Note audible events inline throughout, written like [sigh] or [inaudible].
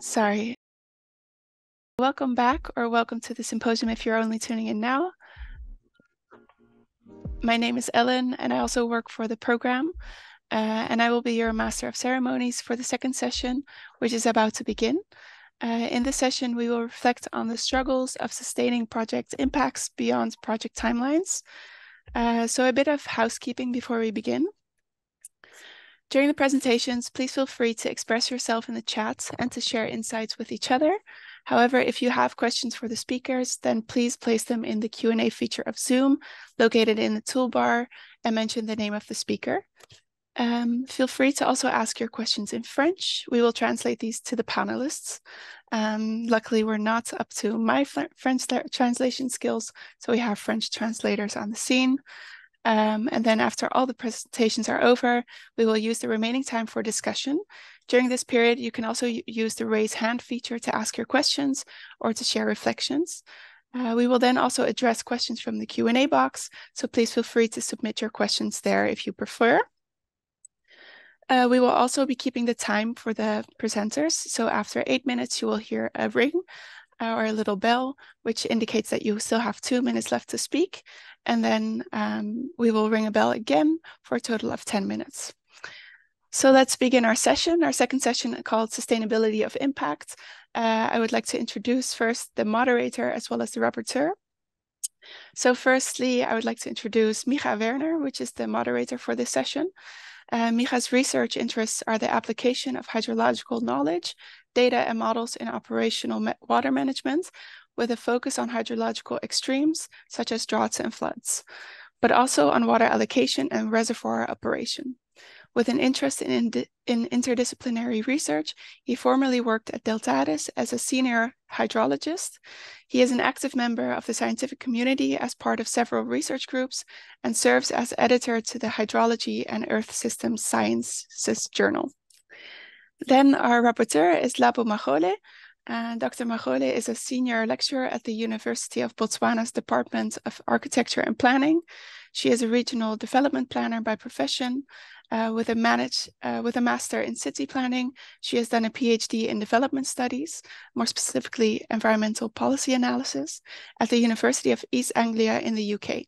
Sorry. Welcome back or welcome to the symposium if you're only tuning in now. My name is Ellen and I also work for the program uh, and I will be your Master of Ceremonies for the second session, which is about to begin. Uh, in this session, we will reflect on the struggles of sustaining project impacts beyond project timelines. Uh, so a bit of housekeeping before we begin. During the presentations, please feel free to express yourself in the chat and to share insights with each other. However, if you have questions for the speakers, then please place them in the Q&A feature of Zoom, located in the toolbar, and mention the name of the speaker. Um, feel free to also ask your questions in French. We will translate these to the panelists. Um, luckily, we're not up to my French translation skills, so we have French translators on the scene. Um, and then after all the presentations are over, we will use the remaining time for discussion. During this period, you can also use the raise hand feature to ask your questions or to share reflections. Uh, we will then also address questions from the Q&A box, so please feel free to submit your questions there if you prefer. Uh, we will also be keeping the time for the presenters. So after eight minutes, you will hear a ring or a little bell, which indicates that you still have two minutes left to speak. And then um, we will ring a bell again for a total of 10 minutes. So let's begin our session, our second session called Sustainability of Impact. Uh, I would like to introduce first the moderator as well as the rapporteur. So firstly, I would like to introduce Micha Werner, which is the moderator for this session. Uh, Micha's research interests are the application of hydrological knowledge, data and models in operational water management, with a focus on hydrological extremes such as droughts and floods, but also on water allocation and reservoir operation. With an interest in, in interdisciplinary research, he formerly worked at Deltares as a senior hydrologist. He is an active member of the scientific community as part of several research groups and serves as editor to the Hydrology and Earth Systems Sciences Journal. Then our rapporteur is Lapo Magole, uh, Dr. Magole is a senior lecturer at the University of Botswana's Department of Architecture and Planning. She is a regional development planner by profession uh, with a manage, uh, with a master in city planning. She has done a PhD in development studies, more specifically environmental policy analysis, at the University of East Anglia in the UK.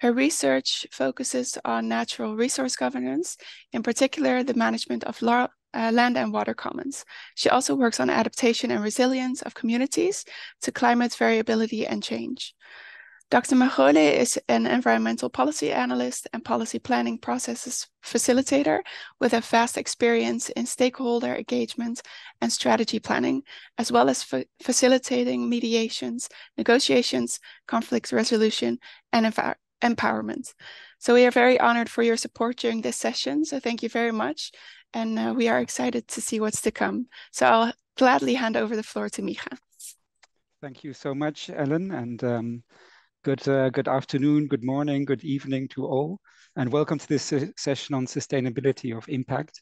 Her research focuses on natural resource governance, in particular the management of uh, land and water commons. She also works on adaptation and resilience of communities to climate variability and change. Dr. Magole is an environmental policy analyst and policy planning processes facilitator with a vast experience in stakeholder engagement and strategy planning, as well as fa facilitating mediations, negotiations, conflict resolution, and empowerment. So we are very honored for your support during this session. So thank you very much and uh, we are excited to see what's to come. So I'll gladly hand over the floor to Micha. Thank you so much, Ellen, and um, good uh, good afternoon, good morning, good evening to all, and welcome to this session on sustainability of impact.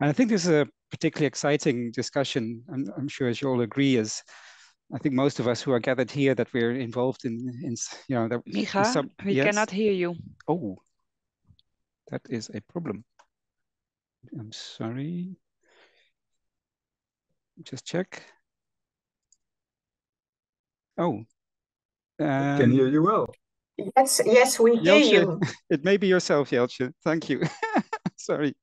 And I think this is a particularly exciting discussion. I'm, I'm sure, as you all agree, as I think most of us who are gathered here that we're involved in, in you know, that Micha, some, we yes? cannot hear you. Oh, that is a problem. I'm sorry. Just check. Oh. Um, can hear you well. Yes, yes, we hear Jeltje, you. [laughs] It may be yourself, Jeltje. Thank you. [laughs] sorry.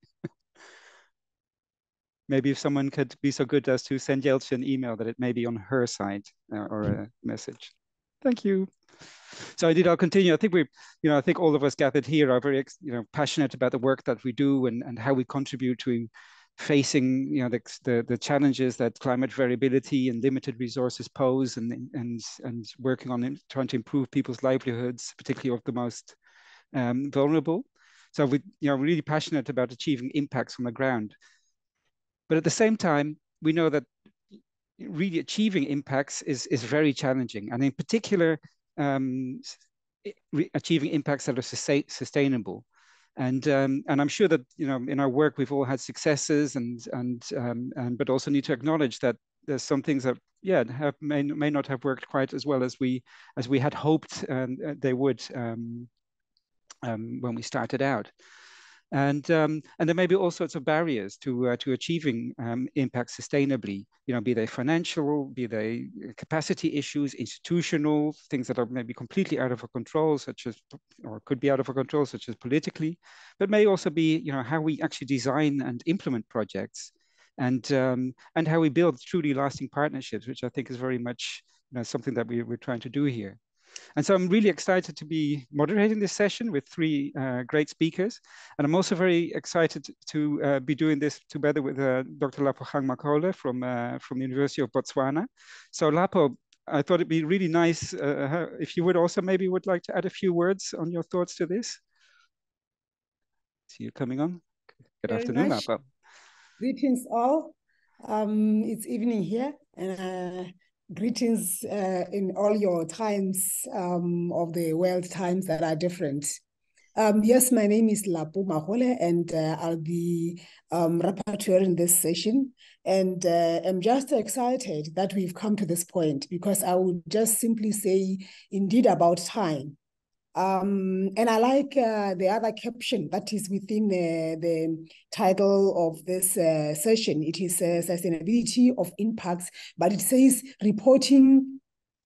Maybe if someone could be so good as to send Jeltje an email that it may be on her side uh, or a message. Thank you. So I did. I'll continue. I think we, you know, I think all of us gathered here are very, you know, passionate about the work that we do and, and how we contribute to facing, you know, the, the, the challenges that climate variability and limited resources pose and, and, and working on trying to improve people's livelihoods, particularly of the most um, vulnerable. So we, you know, really passionate about achieving impacts on the ground. But at the same time, we know that really achieving impacts is, is very challenging. And in particular, um, achieving impacts that are sustainable. And um, and I'm sure that you know in our work we've all had successes and and um, and but also need to acknowledge that there's some things that yeah have may may not have worked quite as well as we as we had hoped and uh, they would um, um, when we started out. And, um, and there may be all sorts of barriers to, uh, to achieving um, impact sustainably, you know, be they financial, be they capacity issues, institutional, things that are maybe completely out of our control, such as, or could be out of our control, such as politically, but may also be, you know, how we actually design and implement projects and, um, and how we build truly lasting partnerships, which I think is very much you know, something that we, we're trying to do here. And so I'm really excited to be moderating this session with three uh, great speakers. And I'm also very excited to uh, be doing this together with uh, Dr. Lapologang Magole from, uh, from the University of Botswana. So Lapo, I thought it'd be really nice uh, if you would also maybe would like to add a few words on your thoughts to this. See you coming on. Good very afternoon, much. Lapo. Greetings all. Um, it's evening here and uh, greetings uh, in all your times um, of the world times that are different. Um, yes, my name is Lapo Magole, and uh, I'll be um, rapporteuring this session. And uh, I'm just excited that we've come to this point because I would just simply say, indeed, about time. Um, and I like uh, the other caption that is within the, title of this uh, session. It is uh, sustainability of impacts, but it says reporting,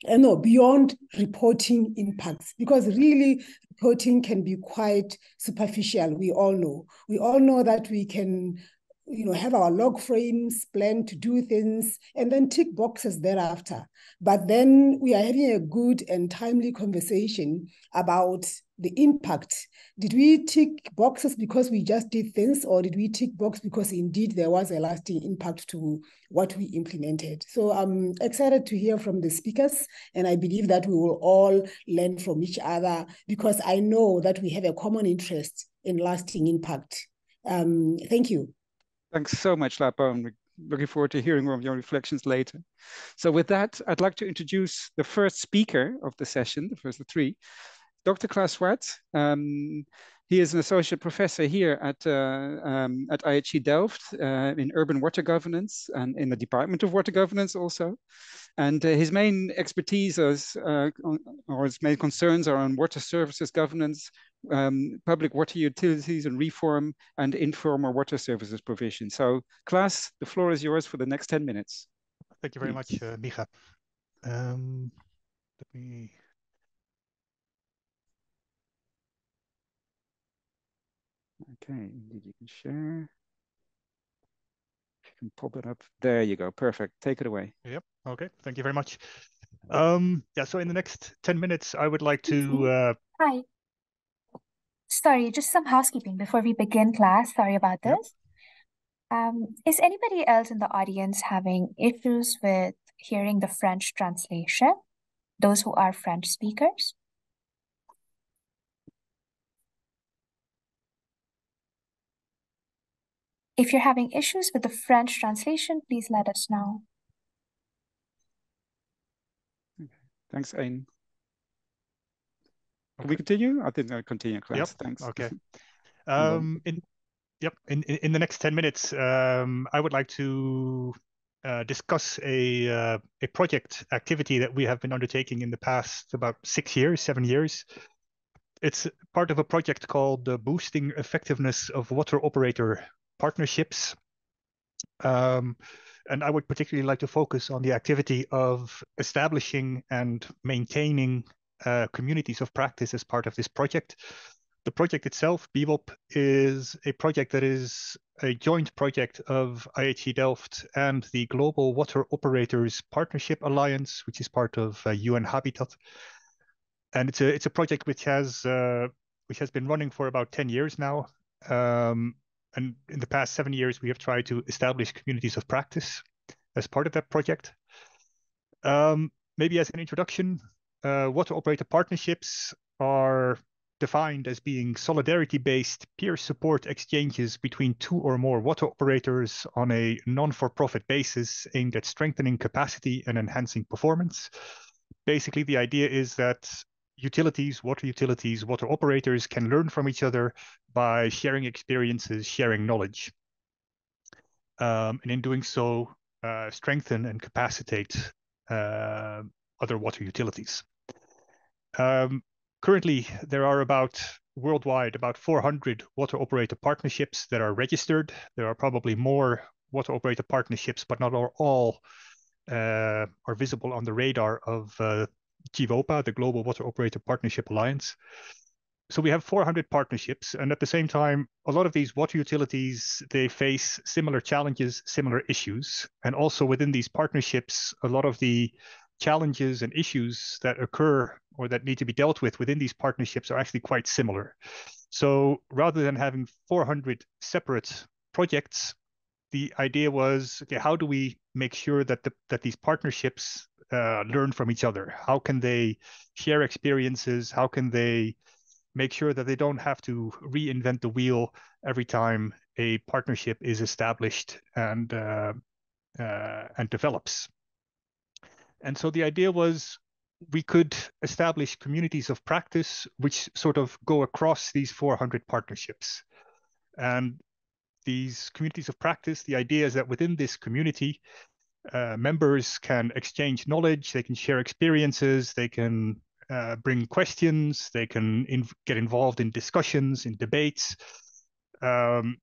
uh, no, beyond reporting impacts, because really reporting can be quite superficial. We all know. We all know that we can you know, have our log frames, plan to do things, and then tick boxes thereafter. But then we are having a good and timely conversation about the impact. Did we tick boxes because we just did things, or did we tick box because indeed there was a lasting impact to what we implemented? So I'm excited to hear from the speakers, and I believe that we will all learn from each other because I know that we have a common interest in lasting impact. Um, thank you. Thanks so much, Lapo. I'm looking forward to hearing more of your reflections later. So with that, I'd like to introduce the first speaker of the session, the first of three, Dr. Klaas Swart. Um, he is an associate professor here at, uh, um, at IHE Delft uh, in urban water governance and in the Department of Water Governance also. And uh, his main expertise is, uh, or his main concerns are on water services governance, um, public water utilities and reform, and informal water services provision. So Klaas, the floor is yours for the next 10 minutes. Thank you very much, uh, Micha. Um, let me Okay, indeed you can share. You can pop it up. There you go. Perfect. Take it away. Yep. Okay. Thank you very much. Um, yeah, so in the next 10 minutes, I would like to... Uh... Hi. Sorry, just some housekeeping before we begin Klaas. Sorry about this. Yep. Um, is anybody else in the audience having issues with hearing the French translation? Those who are French speakers? If you're having issues with the French translation, please let us know. Okay. Thanks, Ain. Can we continue? I think I continue, Klaas. Yep. Thanks. Okay. [laughs] Um, in yep, in, in the next 10 minutes, um, I would like to uh, discuss a uh, a project activity that we have been undertaking in the past about six years, seven years. It's part of a project called the Boosting Effectiveness of Water Operator partnerships. Um, and I would particularly like to focus on the activity of establishing and maintaining uh, communities of practice as part of this project. The project itself, BWOP, is a project that is a joint project of IHE Delft and the Global Water Operators Partnership Alliance, which is part of uh, UN Habitat. And it's a it's a project which has uh, which has been running for about 10 years now. Um, and in the past seven years, we have tried to establish communities of practice as part of that project. Um, maybe as an introduction, uh, water operator partnerships are defined as being solidarity-based peer support exchanges between two or more water operators on a non-for-profit basis aimed at strengthening capacity and enhancing performance. Basically, the idea is that utilities, water utilities, water operators can learn from each other by sharing experiences, sharing knowledge. Um, and in doing so, uh, strengthen and capacitate uh, other water utilities. Um, currently, there are about worldwide about 400 water operator partnerships that are registered. There are probably more water operator partnerships, but not all uh, are visible on the radar of uh, GWOPA, the Global Water Operator Partnership Alliance. So we have 400 partnerships, and at the same time, a lot of these water utilities they face similar challenges, similar issues, and also within these partnerships, a lot of the challenges and issues that occur or that need to be dealt with within these partnerships are actually quite similar. So rather than having 400 separate projects, the idea was, okay, how do we make sure that the, that these partnerships uh, learn from each other? How can they share experiences? How can they make sure that they don't have to reinvent the wheel every time a partnership is established and uh, uh, and develops? And so the idea was we could establish communities of practice which sort of go across these 400 partnerships. And these communities of practice, the idea is that within this community, uh, members can exchange knowledge, they can share experiences, they can uh, bring questions, they can in get involved in discussions, in debates. Um,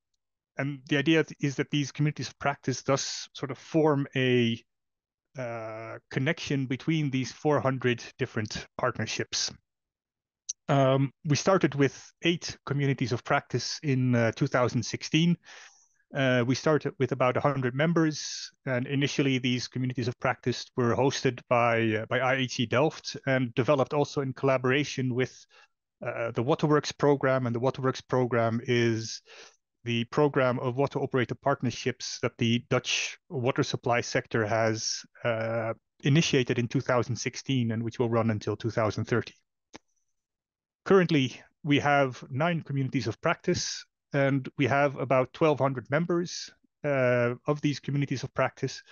and the idea is that these communities of practice thus sort of form a uh, connection between these 400 different partnerships. Um, we started with eight communities of practice in uh, 2016. Uh, we started with about 100 members, and initially these communities of practice were hosted by uh, by IHE Delft and developed also in collaboration with uh, the Waterworks program. And the Waterworks program is the program of water operator partnerships that the Dutch water supply sector has uh, initiated in 2016 and which will run until 2030. Currently, we have nine communities of practice and we have about 1,200 members uh, of these communities of practice.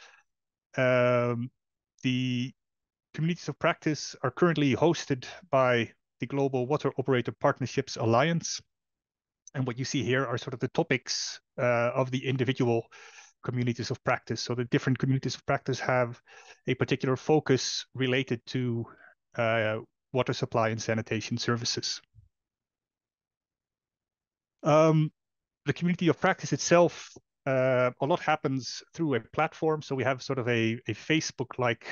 Um, the communities of practice are currently hosted by the Global Water Operator Partnerships Alliance, and what you see here are sort of the topics uh, of the individual communities of practice. So the different communities of practice have a particular focus related to uh, water supply and sanitation services. Um, the community of practice itself, uh, a lot happens through a platform. So we have sort of a, a Facebook-like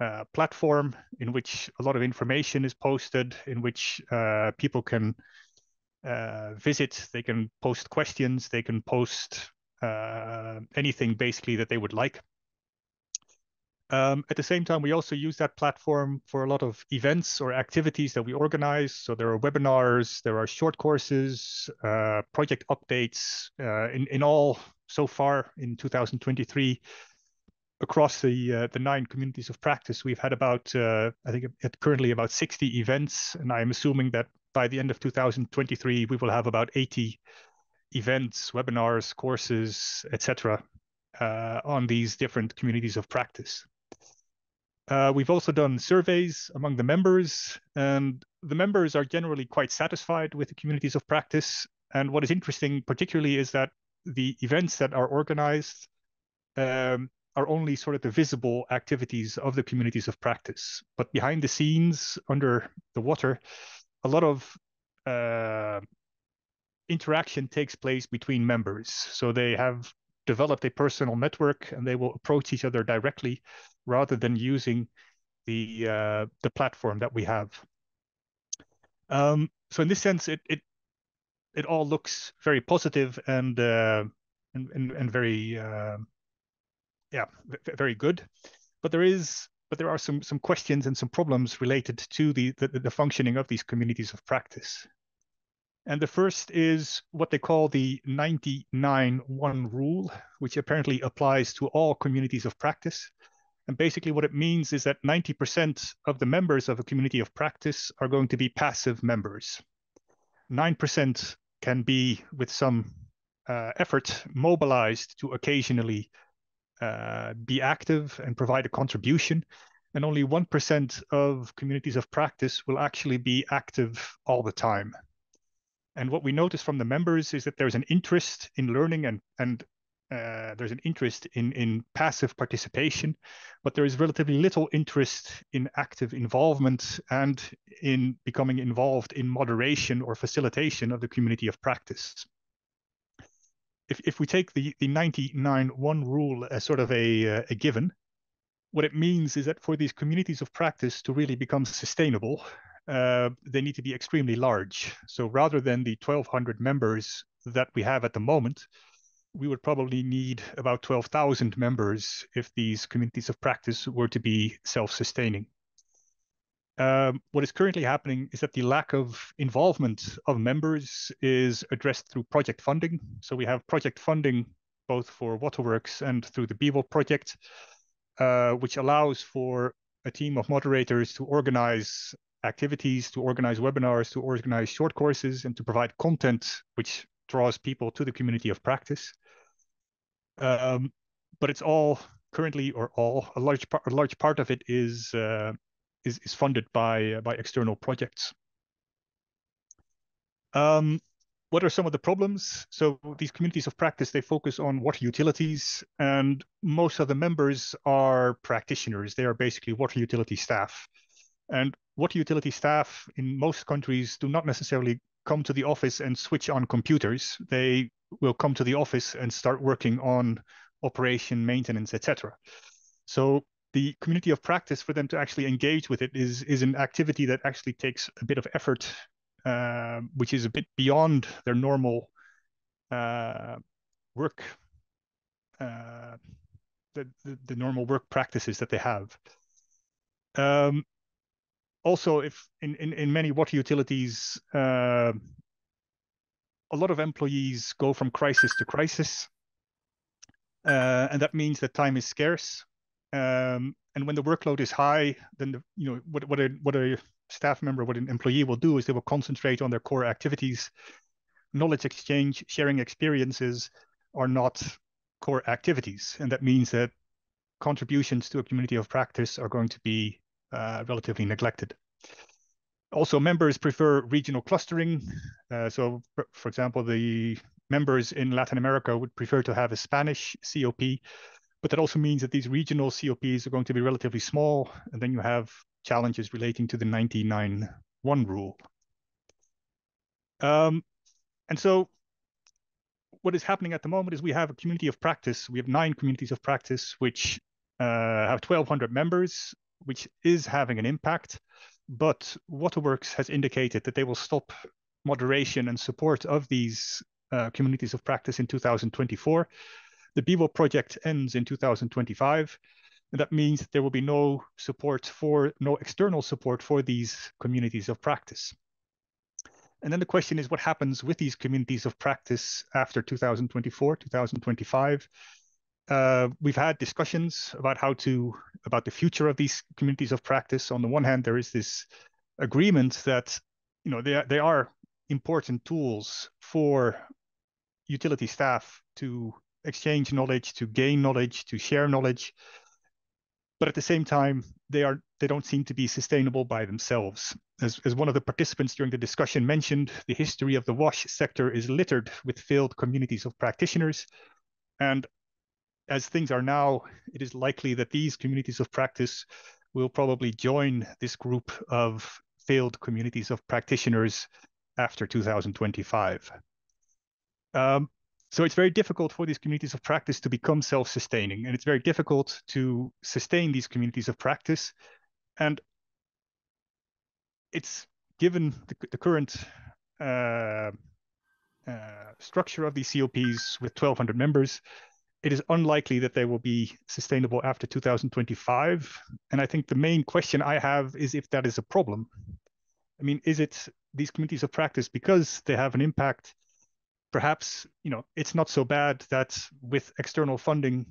uh, platform in which a lot of information is posted, in which uh, people can uh, visit. They can post questions. They can post uh, anything basically that they would like. Um, at the same time, we also use that platform for a lot of events or activities that we organize. So there are webinars, there are short courses, uh, project updates. Uh, in in all, so far in 2023, across the uh, the nine communities of practice, we've had about uh, I think currently about 60 events, and I'm assuming that by the end of 2023, we will have about 80 events, webinars, courses, etc., uh, on these different communities of practice. Uh, we've also done surveys among the members, and the members are generally quite satisfied with the communities of practice. And what is interesting, particularly, is that the events that are organized um, are only sort of the visible activities of the communities of practice. But behind the scenes, under the water, a lot of uh, interaction takes place between members. So they have developed a personal network and they will approach each other directly rather than using the uh, the platform that we have. Um, so in this sense, it it it all looks very positive and uh, and, and, and very uh, yeah very good, but there is but there are some some questions and some problems related to the, the, the functioning of these communities of practice. And the first is what they call the 99-1 rule, which apparently applies to all communities of practice. And basically what it means is that 90% of the members of a community of practice are going to be passive members. 9% can be, with some uh, effort, mobilized to occasionally uh, be active and provide a contribution. And only 1% of communities of practice will actually be active all the time. And what we notice from the members is that there's an interest in learning and, and uh, there's an interest in in passive participation, but there is relatively little interest in active involvement and in becoming involved in moderation or facilitation of the community of practice. If if we take the the 99-1 rule as sort of a uh, a given, what it means is that for these communities of practice to really become sustainable, uh, they need to be extremely large. So rather than the 1,200 members that we have at the moment, we would probably need about 12,000 members if these communities of practice were to be self-sustaining. Um, what is currently happening is that the lack of involvement of members is addressed through project funding. So we have project funding both for Waterworks and through the BWOP project, uh, which allows for a team of moderators to organize activities, to organize webinars, to organize short courses, and to provide content which draws people to the community of practice. Um, but it's all currently, or all a large part, a large part of it is uh, is, is funded by uh, by external projects. Um, what are some of the problems? So these communities of practice, they focus on water utilities, and most of the members are practitioners. They are basically water utility staff. And what utility staff in most countries do not necessarily come to the office and switch on computers. They will come to the office and start working on operation, maintenance, etc. So the community of practice for them to actually engage with it is is an activity that actually takes a bit of effort, uh, which is a bit beyond their normal uh, work, uh, the, the, the normal work practices that they have. Um, also, if in, in, in many water utilities, uh, a lot of employees go from crisis to crisis. Uh, and that means that time is scarce. Um, and when the workload is high, then the, you know what what a what a staff member, what an employee will do is they will concentrate on their core activities. Knowledge exchange, sharing experiences are not core activities, and that means that contributions to a community of practice are going to be relatively neglected. Also, members prefer regional clustering. Uh, so, for example, the members in Latin America would prefer to have a Spanish COP, but that also means that these regional COPs are going to be relatively small, and then you have challenges relating to the 99-1 rule. Um, and so what is happening at the moment is we have a community of practice. We have nine communities of practice, which uh, have 1,200 members, which is having an impact. But Waterworks has indicated that they will stop moderation and support of these uh, communities of practice in 2024. The BWOP project ends in 2025. And that means there will be no support for, no external support for these communities of practice. And then the question is what happens with these communities of practice after 2024, 2025? Uh, we've had discussions about how to about the future of these communities of practice. On the one hand, there is this agreement that you know they they are important tools for utility staff to exchange knowledge, to gain knowledge, to share knowledge. But at the same time, they are they don't seem to be sustainable by themselves. As, as one of the participants during the discussion mentioned, the history of the WASH sector is littered with failed communities of practitioners. And as things are now, it is likely that these communities of practice will probably join this group of failed communities of practitioners after 2025. Um, so it's very difficult for these communities of practice to become self-sustaining, and it's very difficult to sustain these communities of practice. And it's given the, the current uh, uh, structure of these COPs with 1,200 members, it is unlikely that they will be sustainable after 2025. And I think the main question I have is if that is a problem. I mean, is it these communities of practice because they have an impact? Perhaps you know it's not so bad that with external funding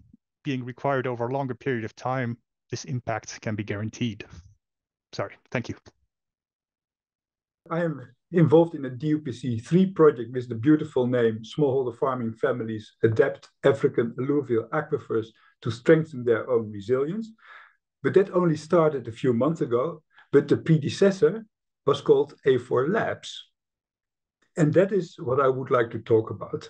being required over a longer period of time, this impact can be guaranteed. Sorry, thank you. I am involved in a DUPC3 project with the beautiful name Smallholder Farming Families Adapt African Alluvial Aquifers to Strengthen Their Own Resilience. But that only started a few months ago, but the predecessor was called A4 Labs. And that is what I would like to talk about.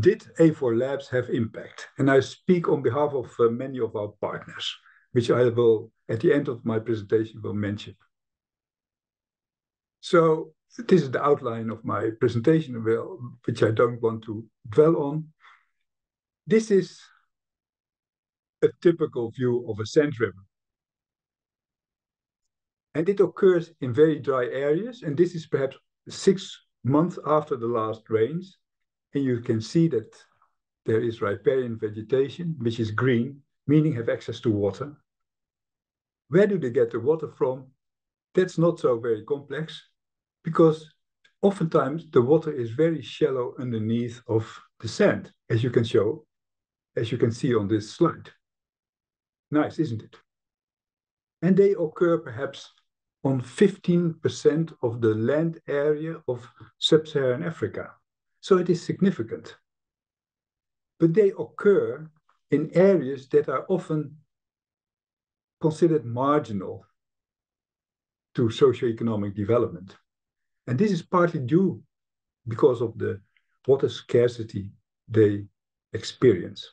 did A4 Labs have impact? And I speak on behalf of uh, many of our partners, which I will, at the end of my presentation, will mention. So this is the outline of my presentation, which I don't want to dwell on. This is a typical view of a sand river. And it occurs in very dry areas, and this is perhaps six months after the last rains. And you can see that there is riparian vegetation, which is green, meaning have access to water. Where do they get the water from? That's not so very complex because oftentimes the water is very shallow underneath of the sand, as you can show, as you can see on this slide. Nice, isn't it? And they occur perhaps on 15% of the land area of sub-Saharan Africa. So it is significant. But they occur in areas that are often considered marginal to socioeconomic development. And this is partly due because of the water scarcity they experience.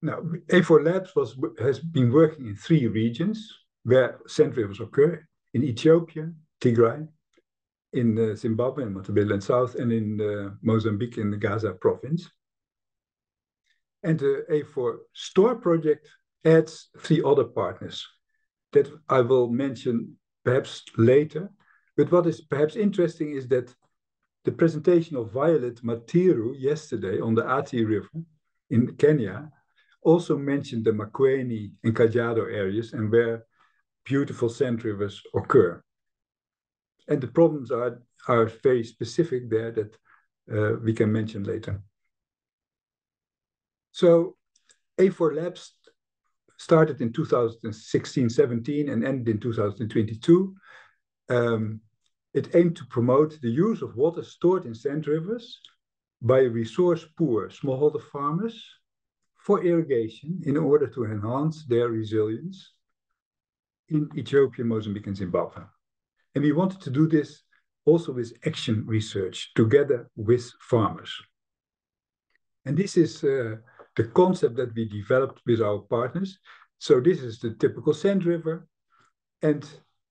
Now, A4 Labs was, has been working in three regions where sand rivers occur, in Ethiopia, Tigray, in uh, Zimbabwe in Matabeleland South, and in uh, Mozambique in the Gaza province. And the A4 Store project adds three other partners that I will mention perhaps later. But what is perhaps interesting is that the presentation of Violet Matiru yesterday on the Athi River in Kenya also mentioned the Makueni and Kajiado areas and where beautiful sand rivers occur. And the problems are, are very specific there that uh, we can mention later. So A4 Labs started in 2016-17 and ended in 2022. Um, it aimed to promote the use of water stored in sand rivers by resource-poor smallholder farmers for irrigation in order to enhance their resilience in Ethiopia, Mozambique, and Zimbabwe. And we wanted to do this also with action research together with farmers. And this is uh, the concept that we developed with our partners. So this is the typical sand river. And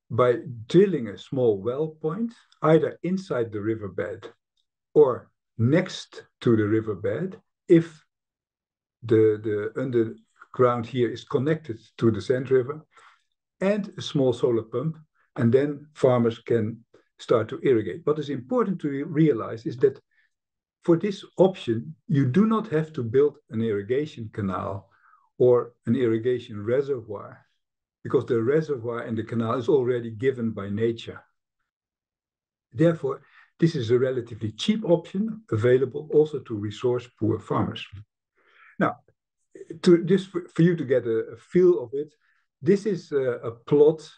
by drilling a small well point, either inside the riverbed or next to the riverbed, if the, the underground here is connected to the sand river, and a small solar pump, and then farmers can start to irrigate. What is important to realize is that for this option, you do not have to build an irrigation canal or an irrigation reservoir because the reservoir and the canal is already given by nature. Therefore, this is a relatively cheap option available also to resource poor farmers. Now, to just for, you to get a, a, feel of it, this is a, a plot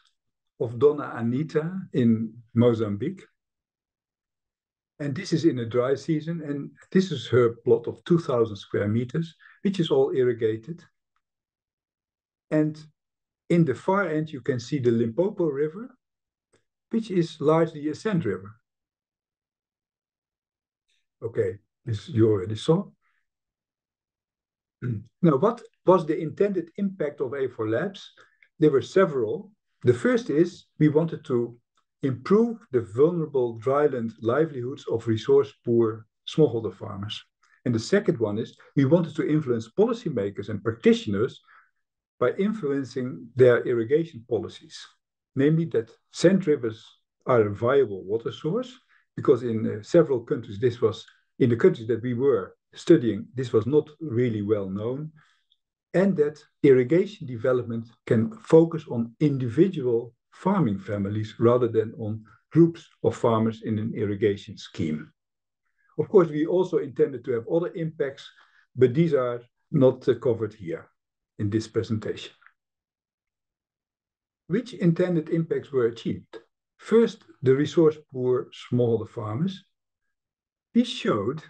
of Donna Anita in Mozambique. And this is in a dry season, and this is her plot of 2,000 square meters, which is all irrigated. And in the far end, you can see the Limpopo River, which is largely a sand river. Okay, this you already saw. [clears throat] Now, what was the intended impact of A4 Labs? There were several. The first is we wanted to improve the vulnerable dryland livelihoods of resource-poor smallholder farmers. And the second one is we wanted to influence policymakers and practitioners by influencing their irrigation policies, namely that sand rivers are a viable water source, because in uh, several countries, this was, in the countries that we were studying, this was not really well known, and that irrigation development can focus on individual farming families rather than on groups of farmers in an irrigation scheme. Of course, we also intended to have other impacts, but these are not uh, covered here in this presentation. Which intended impacts were achieved? First, the resource poor smallholder farmers. This showed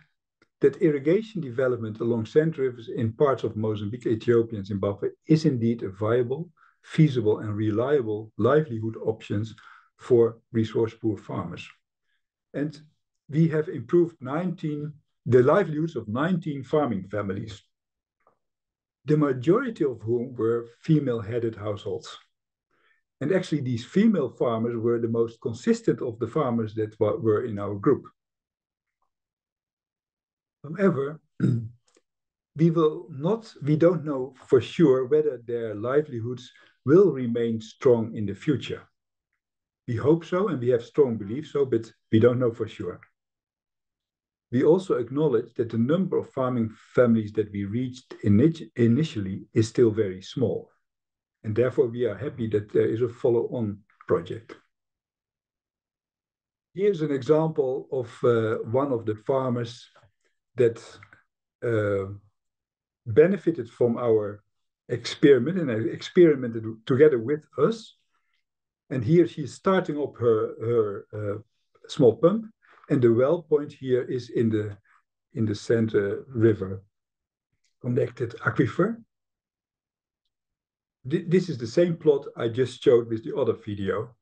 that irrigation development along sand rivers in parts of Mozambique, Ethiopia, and Zimbabwe is indeed a viable, feasible, and reliable livelihood options for resource poor farmers. And we have improved 19, the livelihoods of 19 farming families, the majority of whom were female-headed households. And actually, these female farmers were the most consistent of the farmers that were in our group. However, [clears throat] we will not, we don't know for sure whether their livelihoods will remain strong in the future. We hope so, and we have strong belief so, but we don't know for sure. We also acknowledge that the number of farming families that we reached initially is still very small, and therefore we are happy that there is a follow-on project. Here's an example of uh, one of the farmers that uh, benefited from our experiment and experimented together with us. And here she's starting up her her uh, small pump, and the well point here is in the in the sand river connected aquifer. This is the same plot I just showed with the other video.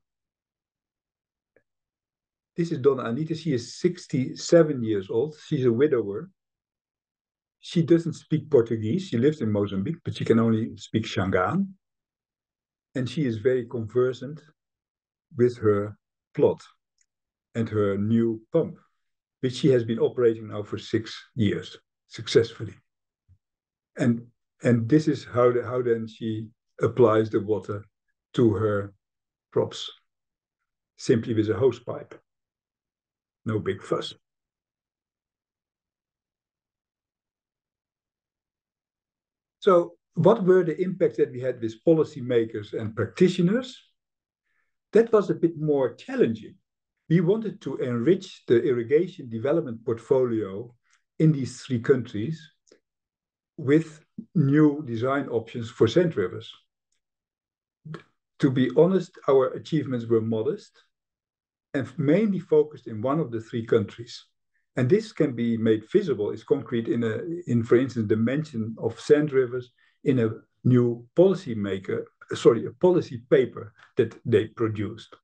This is Donna Anita. She is 67 years old. She's a widower. She doesn't speak Portuguese. She lives in Mozambique, but she can only speak Shangaan. And she is very conversant with her plot and her new pump, which she has been operating now for six years successfully. And, and this is how, the, how then she applies the water to her crops, simply with a hose pipe. No big fuss. So what were the impacts that we had with policymakers and practitioners? That was a bit more challenging. We wanted to enrich the irrigation development portfolio in these three countries with new design options for sand rivers. To be honest, our achievements were modest and mainly focused in one of the three countries. And this can be made visible, it's concrete in, a, in for instance, the mention of sand rivers in a new policy maker, sorry, a policy paper that they produced.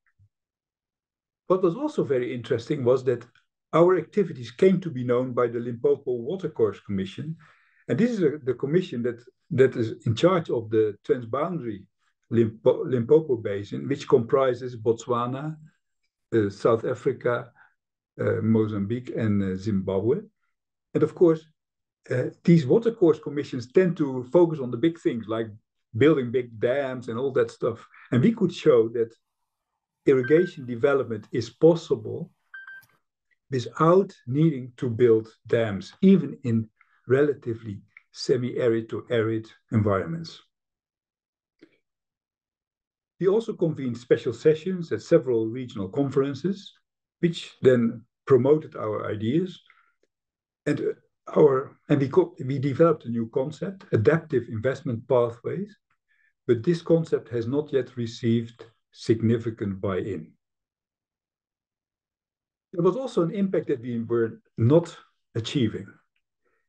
What was also very interesting was that our activities came to be known by the Limpopo Watercourse Commission. And this is a, the commission that, that is in charge of the transboundary Limpo, Limpopo Basin, which comprises Botswana, uh, South Africa, Mozambique, and uh, Zimbabwe. And of course, these watercourse commissions tend to focus on the big things like building big dams and all that stuff. And we could show that irrigation development is possible without needing to build dams, even in relatively semi-arid to arid environments. We also convened special sessions at several regional conferences, which then promoted our ideas. And uh, our and we, we developed a new concept, adaptive investment pathways, but this concept has not yet received significant buy-in. There was also an impact that we were not achieving.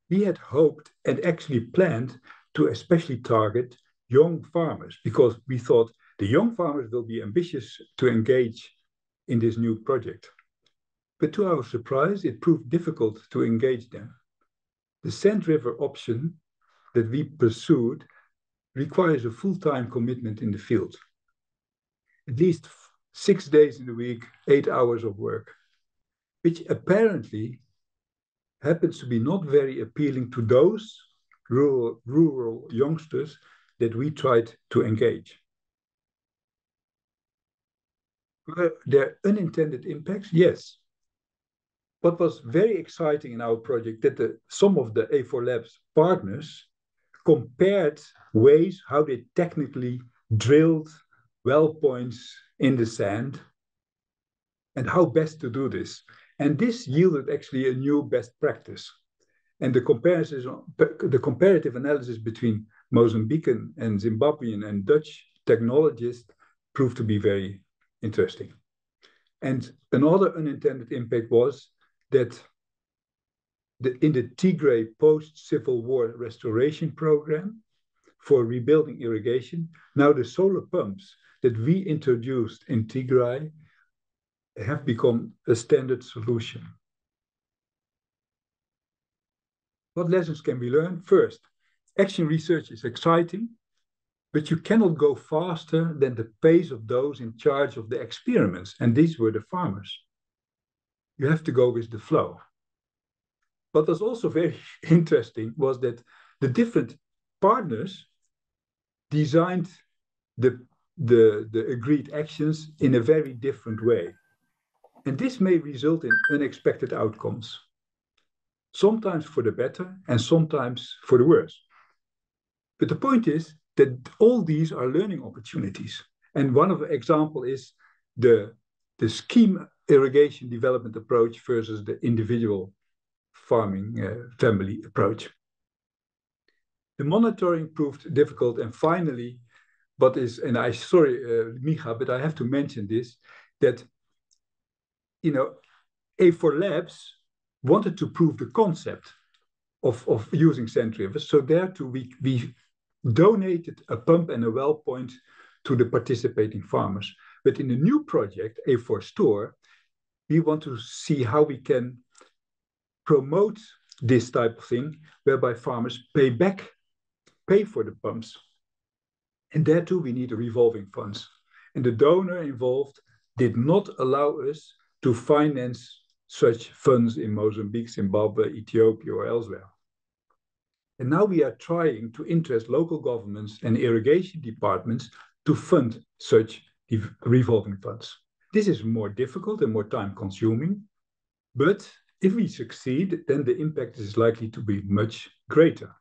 We had hoped and actually planned to especially target young farmers because we thought the young farmers will be ambitious to engage in this new project. But to our surprise, it proved difficult to engage them. The Sand River option that we pursued requires a full-time commitment in the field. At least six days in the week, eight hours of work, which apparently happens to be not very appealing to those rural, rural youngsters that we tried to engage. Were there unintended impacts? Yes. What was very exciting in our project that the, some of the A4 Labs partners compared ways how they technically drilled well points in the sand and how best to do this. And this yielded actually a new best practice. And the comparison, the comparative analysis between Mozambican and Zimbabwean and Dutch technologists proved to be very interesting. And another unintended impact was that the, in the Tigray post-Civil War restoration program for rebuilding irrigation, now the solar pumps that we introduced in Tigray have become a standard solution. What lessons can we learn? First, action research is exciting, but you cannot go faster than the pace of those in charge of the experiments, and these were the farmers. You have to go with the flow. What was also very [laughs] interesting was that the different partners designed the, the, the agreed actions in a very different way. And this may result in unexpected outcomes, sometimes for the better and sometimes for the worse. But the point is that all these are learning opportunities. And one of the example is the, the scheme irrigation development approach versus the individual farming uh, family approach. The monitoring proved difficult. And finally, what is, and I sorry, uh, Micha, but I have to mention this, that, you know, A4 Labs wanted to prove the concept of, of using sand rivers. So there too, we, we donated a pump and a well point to the participating farmers. But in the new project, A4 Store, we want to see how we can promote this type of thing, whereby farmers pay back, pay for the pumps. And there too, we need revolving funds. And the donor involved did not allow us to finance such funds in Mozambique, Zimbabwe, Ethiopia, or elsewhere. And now we are trying to interest local governments and irrigation departments to fund such revolving funds. This is more difficult and more time consuming, but if we succeed, then the impact is likely to be much greater.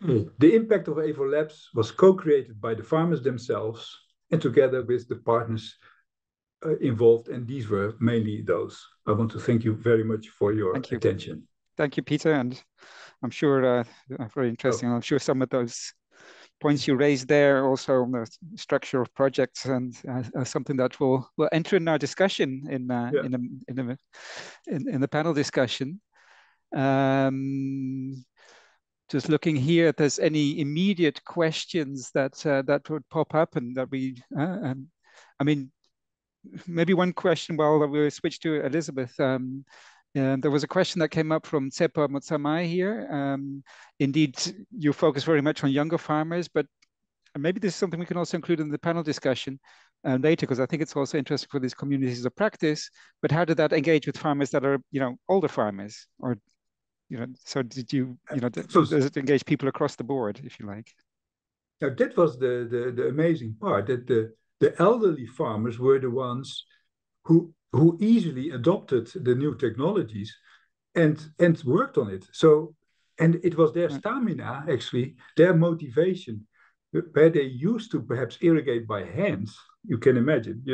Hmm. The impact of A4 Labs was co-created by the farmers themselves and together with the partners uh, involved, and these were mainly those. I want to thank you very much for your thank attention. You. Thank you, Peter, and I'm sure uh, very interesting. Oh. I'm sure some of those points you raised there also on the structure of projects and uh, uh, something that will will enter in our discussion in uh, yeah. in, the, in, the, in, in the panel discussion. Um, just looking here if there's any immediate questions that uh, that would pop up and that we uh, and I mean maybe one question while we switch to Elizabeth. Um, and there was a question that came up from Tsepa Motsamai here. Um, indeed, you focus very much on younger farmers, but maybe this is something we can also include in the panel discussion uh, later, because I think it's also interesting for these communities of practice. But how did that engage with farmers that are, you know, older farmers, or, you know, so did you, you know, so, does it engage people across the board, if you like? Now that was the the, the amazing part that the the elderly farmers were the ones who who easily adopted the new technologies and and worked on it. So and it was their hmm. stamina actually, their motivation, where they used to perhaps irrigate by hands. You can imagine,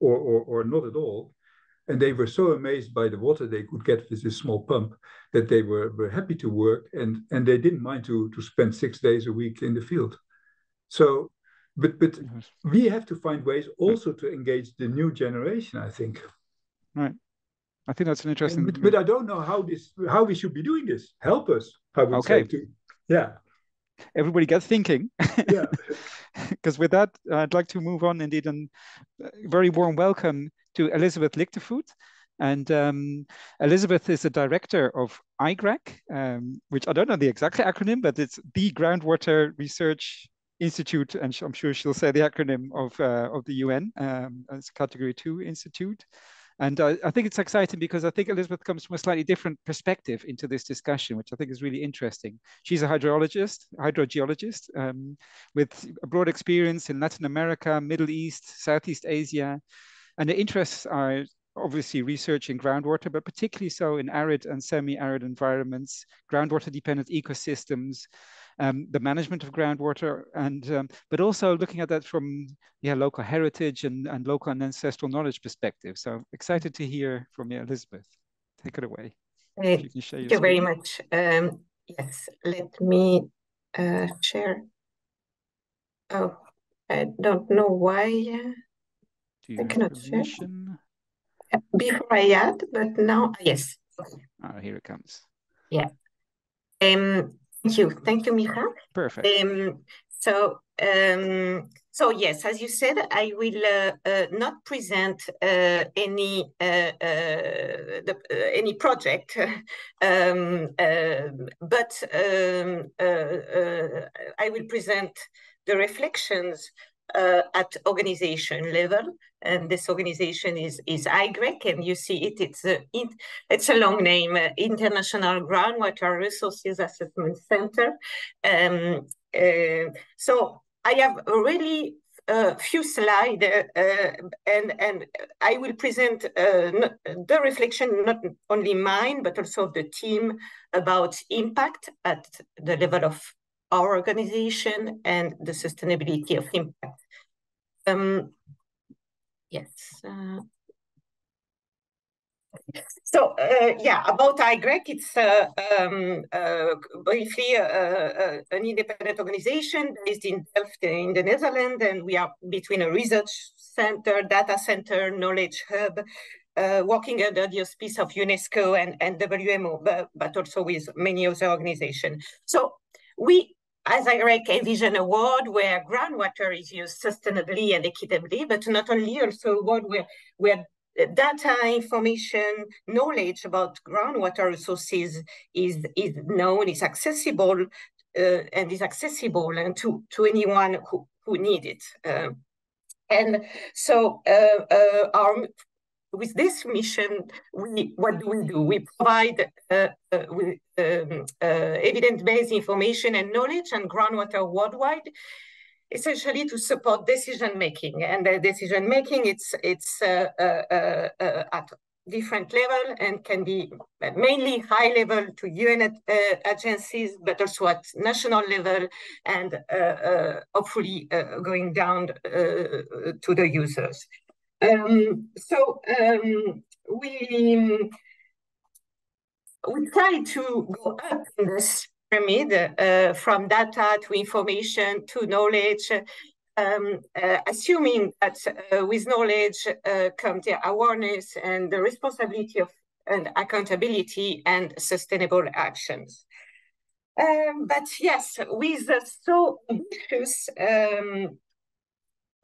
or or or not at all. And they were so amazed by the water they could get with this small pump that they were, were happy to work and, and they didn't mind to, to spend six days a week in the field. So but but mm-hmm. we have to find ways also to engage the new generation i think Right. I think that's an interesting. But, but, I don't know how this how we should be doing this. Help us. I would okay. say to yeah. Everybody get thinking. Yeah. [laughs] Because with that, I'd like to move on indeed and uh, very warm welcome to Elizabeth Lictevout. And um, Elizabeth is the director of IGRAC, um, which I don't know the exact acronym, but it's the Groundwater Research Institute, and I'm sure she'll say the acronym of uh, of the UN. Um, it's Category Two Institute. And uh, I think it's exciting because I think Elizabeth comes from a slightly different perspective into this discussion, which I think is really interesting. She's a hydrologist, hydrogeologist, um, with a broad experience in Latin America, Middle East, Southeast Asia. And the interests are obviously research in groundwater, but particularly so in arid and semi-arid environments, groundwater-dependent ecosystems, um, the management of groundwater, and um, but also looking at that from yeah local heritage and, and local and ancestral knowledge perspective. So excited to hear from you, Elizabeth. Take it away. Uh, you thank you very much. Um, yes, let me uh, share. Oh, I don't know why. I cannot share. Uh, before I add, but now, yes. Oh, here it comes. Yeah. Um, Thank you. Thank you, Micha. Perfect. Um, So, um, so yes, as you said, I will uh, uh, not present uh, any uh, uh, the, uh, any project, [laughs] um, but um, I will present the reflections at organization level, and this organization is is IGRAC, and you see it. It's a it, it's a long name, International Groundwater Resources Assessment Center. Um, uh, so I have really a few slides uh, and, and I will present uh, the reflection, not only mine, but also the team about impact at the level of our organization and the sustainability of impact. Um, yes. Uh, so uh, yeah, about IGRAC, it's uh, um, uh, briefly uh, uh, an independent organization based in Delft in the Netherlands, and we are between a research center, data center, knowledge hub, uh, working under the auspice of UNESCO and, and WMO, but, but also with many other organizations. So we as IGRAC envision a world where groundwater is used sustainably and equitably, but not only also a world where, where data information knowledge about groundwater resources is is known is accessible uh, and is accessible and to to anyone who who need it. Uh, and so uh, uh our with this mission we what do we do we provide uh, uh, um, evidence-based information and knowledge on groundwater worldwide essentially to support decision making and the decision making it's it's uh, uh, uh, at different level and can be mainly high level to UN uh, agencies, but also at national level and uh, uh, hopefully going down to the users. Um, so um, we we try to go up in this pyramid uh, from data to information to knowledge, um, uh, assuming that uh, with knowledge uh, comes the awareness and the responsibility of and accountability and sustainable actions. Um, but yes, with a so ambitious um,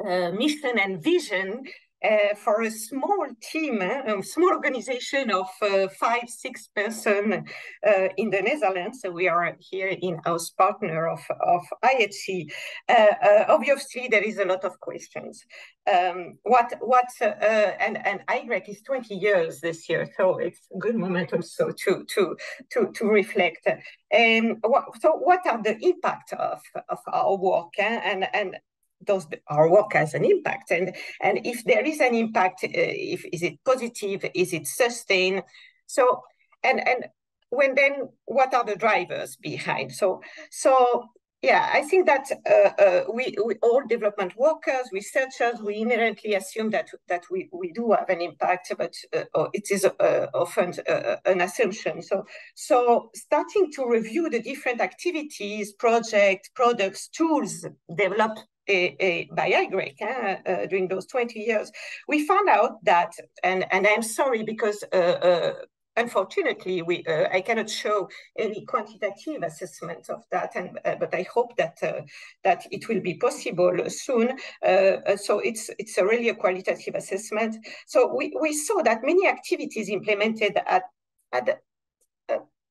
uh, mission and vision, uh, for a small team, a small organization of uh, five, six person uh, in the Netherlands. So we are here in house partner of, of IHE. Uh, uh, obviously, there is a lot of questions. Um, what, what, and, and IGRAC is 20 years this year, so it's a good moment also to, to, to, to reflect. And what, so what are the impact of, of our work? Eh? And, and does our work has an impact. And and if there is an impact uh, if is it positive is it sustained so and and when then what are the drivers behind? So so yeah i think that uh, uh, we, we all development workers researchers we inherently assume that that we, we do have an impact but uh, it is uh, often uh, an assumption. So so starting to review the different activities projects products tools developed by IGRAC uh, during those 20 years, we found out that, and, and I'm sorry because uh, uh, unfortunately, we uh, I cannot show any quantitative assessment of that, and uh, but I hope that uh, that it will be possible soon. so it's it's a really a qualitative assessment. So we, we saw that many activities implemented at at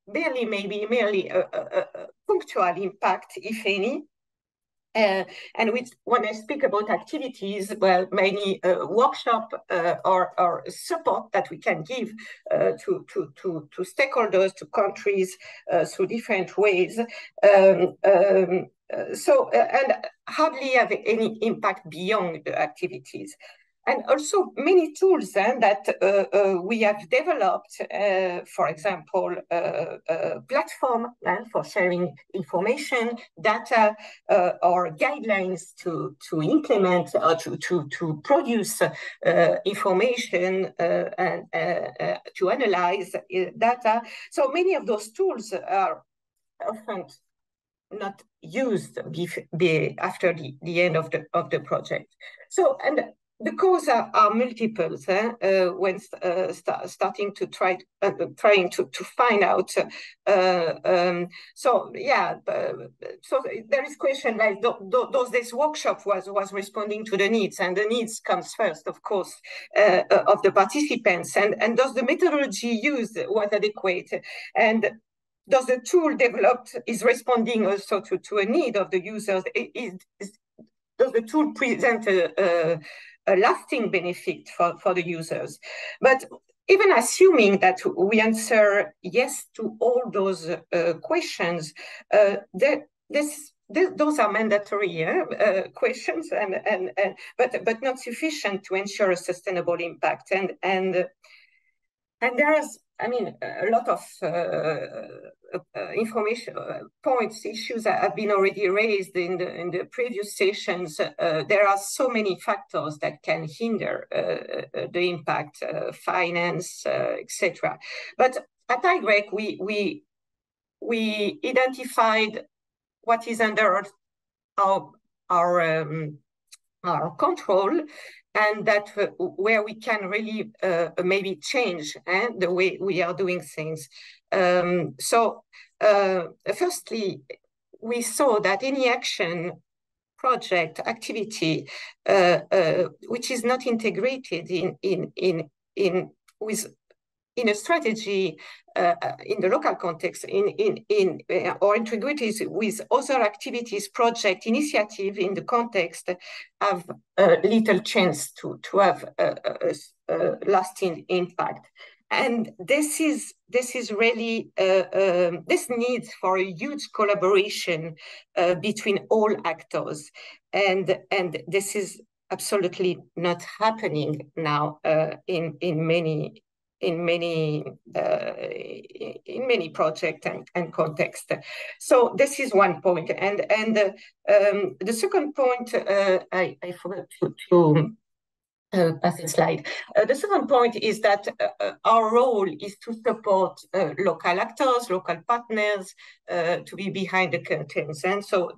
barely maybe merely a, a, a punctual impact, if any, uh, and with, when I speak about activities, well, many uh, workshop uh, or, or support that we can give uh, to, to, to, to stakeholders, to countries uh, through different ways. Um, um, uh, so, and hardly have any impact beyond the activities and also many tools then that uh, uh, we have developed, uh, for example, a platform eh, for sharing information, data, uh, or guidelines to, to implement or to, to, to produce information and to analyze data. So many of those tools are often not used after the, the end of the of the project. So and the causes are, are multiple eh? uh, when uh, st starting to try uh, trying to, to find out uh, um, so yeah so there is question like do, do, does this workshop was was responding to the needs and the needs comes first of course uh, uh, of the participants and and does the methodology used was adequate and does the tool developed is responding also to, to a need of the users is, is does the tool present a, a, a lasting benefit for, for the users. But even assuming that we answer yes to all those uh, questions, uh, this, those are mandatory uh, questions, and, and, and but but not sufficient to ensure a sustainable impact. And and and there's I mean, a lot of uh, uh, uh information uh, points, issues have been already raised in the in the previous sessions. Uh, there are so many factors that can hinder uh, the impact, finance, etc. But at IGRAC, we we we identified what is under our our um, our control and that uh, where we can really uh, maybe change eh, the way we are doing things. Um, so uh, firstly, we saw that any action project activity uh, uh, which is not integrated in in in in with in a strategy uh, uh, in the local context, in, in, in uh, or integrated with other activities, project, initiative in the context, have little chance to, to have a, a, a lasting impact. And this is this is really uh, um, this needs for a huge collaboration uh, between all actors, and and this is absolutely not happening now uh, in in many in many uh, in many projects and, and context. So this is one point, and and uh, um, the second point uh, I, I forgot to, to uh, pass the slide. Uh, the second point is that uh, our role is to support local actors, local partners, to be behind the curtains, and so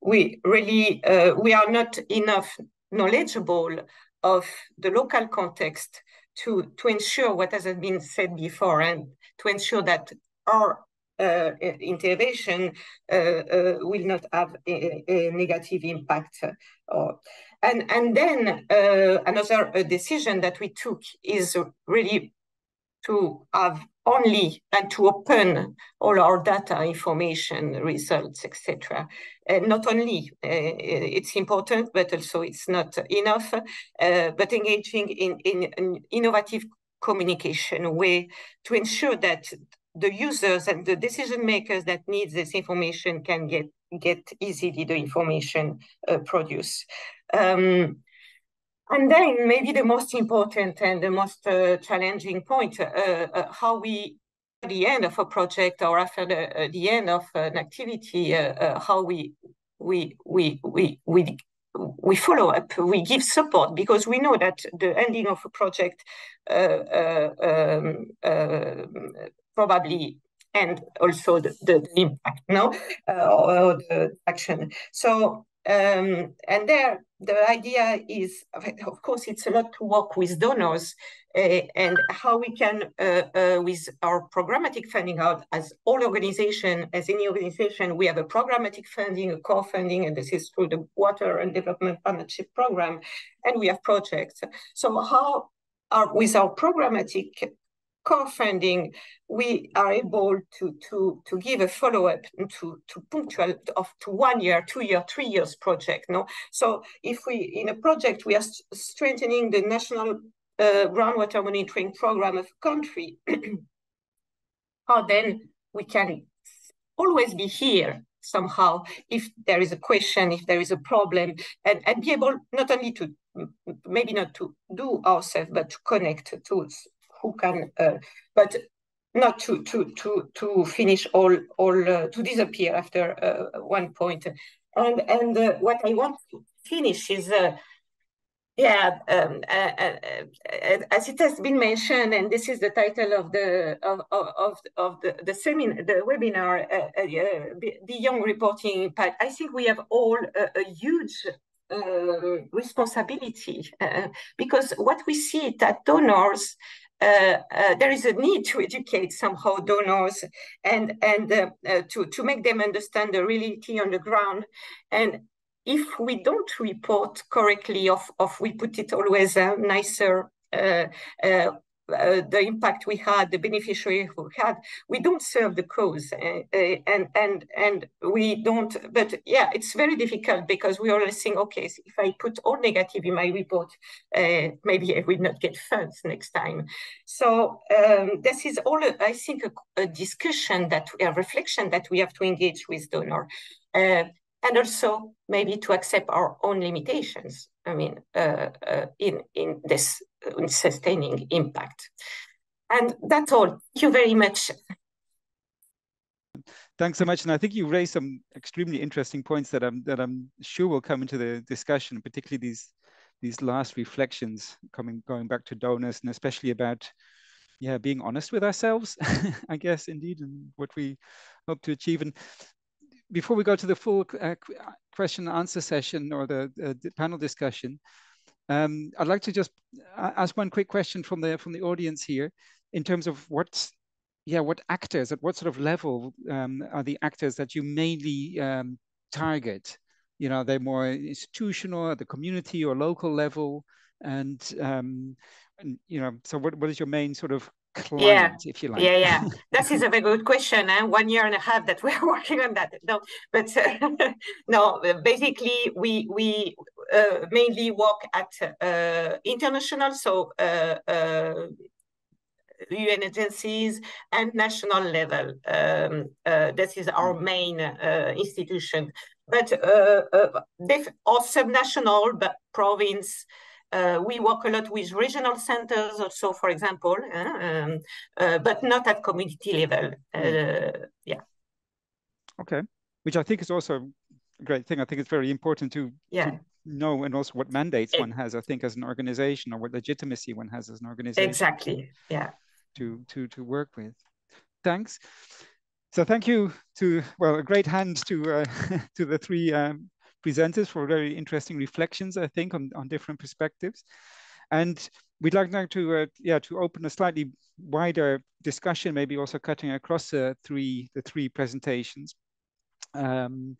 we really we are not enough knowledgeable of the local context to, to ensure what has been said before and to ensure that our uh, intervention uh, uh, will not have a, a negative impact. Or, and, and then uh, another uh, decision that we took is really to have only and to open all our data, information, results, etc. And not only uh, it's important, but also it's not enough. Uh, but engaging in, in an innovative communication way to ensure that the users and the decision makers that need this information can get get easily the information uh, produced. Um, and then maybe the most important and the most uh, challenging point, uh, uh, how we, at the end of a project or after the, uh, the end of an activity, uh, uh, how we, we, we, we, we, we follow up, we give support because we know that the ending of a project um, probably and also the, the, impact, no, or the action. So um, and there, the idea is, of course, it's a lot to work with donors uh, and how we can, uh, uh, with our programmatic funding out, as all organization, as any organization, we have a programmatic funding, a core funding, and this is through the Water and Development Partnership Program, and we have projects. So how are, with our programmatic core funding, we are able to, to, to give a follow-up to, to punctual of to one year, two year, three years project. No, so if we in a project we are strengthening the national uh, groundwater monitoring program of country, [clears throat] how then we can always be here somehow if there is a question, if there is a problem, and, and be able not only to maybe not to do ourselves, but to connect to who can, uh, but not to to to to finish all all uh, to disappear after uh, one point. And and uh, what I want to finish is. Uh, yeah, um, uh, uh, as it has been mentioned, and this is the title of the of of of the the seminar, the webinar, beyond reporting impact. I think we have all a, a huge uh, responsibility uh, because what we see that donors uh, uh, there is a need to educate somehow donors and and uh, uh, to to make them understand the reality on the ground. And if we don't report correctly of of we put it always nicer uh, the impact we had, the beneficiary who had, we don't serve the cause, uh, uh, and and and we don't. But yeah, it's very difficult because we always think, okay, if I put all negative in my report, uh, maybe I will not get funds next time. So um, this is all, I think, a, a, discussion that a reflection that we have to engage with donor. Uh, and also maybe to accept our own limitations. I mean, uh, uh, in in this in sustaining impact. And that's all. Thank you very much. Thanks so much. And I think you raised some extremely interesting points that I'm that I'm sure will come into the discussion, particularly these these last reflections coming going back to donors and especially about yeah being honest with ourselves [laughs] i guess indeed and what we hope to achieve and before we go to the full uh, question and answer session or the, uh, the panel discussion um, I'd like to just uh, ask one quick question from the from the audience here, in terms of what, yeah, what actors at what sort of level um, are the actors that you mainly um, target? You know, they're more institutional at the community or local level, and um, and you know, so what what is your main sort of client, yeah. if you like? Yeah, yeah. [laughs] that is a very good question. And eh? one year and a half that [laughs] we're working on that. No, but uh, [laughs] no, basically we we uh, mainly work at uh, international, so UN uh, uh, agencies and national level. Um, uh, that is our main institution. But uh, or subnational, but province. Uh, we work a lot with regional centers also, for example, uh, um, uh, but not at community level. Mm. yeah. Okay, which I think is also a great thing. I think it's very important to, yeah. to know and also what mandates it, one has, I think, as an organization or what legitimacy one has as an organization. Exactly, yeah. To, to, to work with. Thanks. So thank you to, well, a great hand to, uh, [laughs] to the three um, presenters for very interesting reflections, I think, on, on different perspectives. And we'd like now to, uh, yeah, to open a slightly wider discussion, maybe also cutting across the three, the three presentations. Um,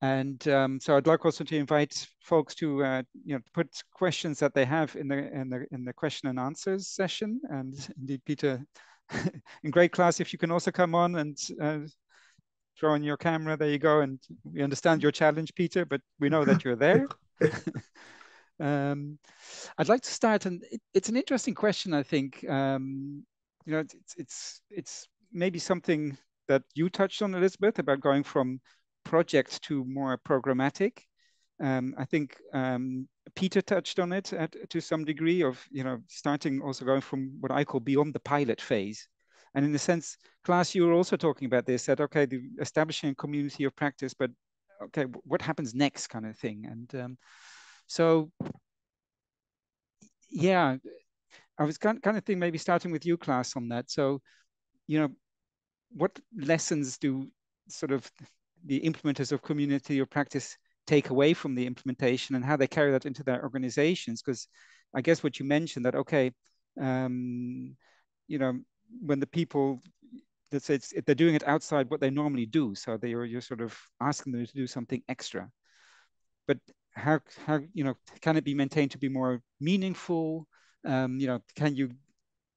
and um, so I'd like also to invite folks to uh, you know put questions that they have in the in the in the question and answers session. And indeed, Peter, [laughs] in great Klaas, if you can also come on and uh, throw on your camera, there you go. And we understand your challenge, Peter, but we know that you're there. [laughs] [laughs] um, I'd like to start, and it, it's an interesting question. I think um, you know it's it's it's maybe something that you touched on, Elizabeth, about going from project to more programmatic. Um, I think um, Peter touched on it at, to some degree of, you know, starting also going from what I call beyond the pilot phase. And in a sense, Klaas, you were also talking about this, that, okay, the establishing a community of practice, but okay, what happens next kind of thing. And um, so, yeah, I was kind of thinking maybe starting with you, Klaas, on that. So, you know, what lessons do sort of the implementers of community or practice take away from the implementation and how they carry that into their organizations? Because I guess what you mentioned that, okay, um, you know, when the people that say they're doing it outside what they normally do, so they are you're sort of asking them to do something extra. But how how you know can it be maintained to be more meaningful? Um, you know, can you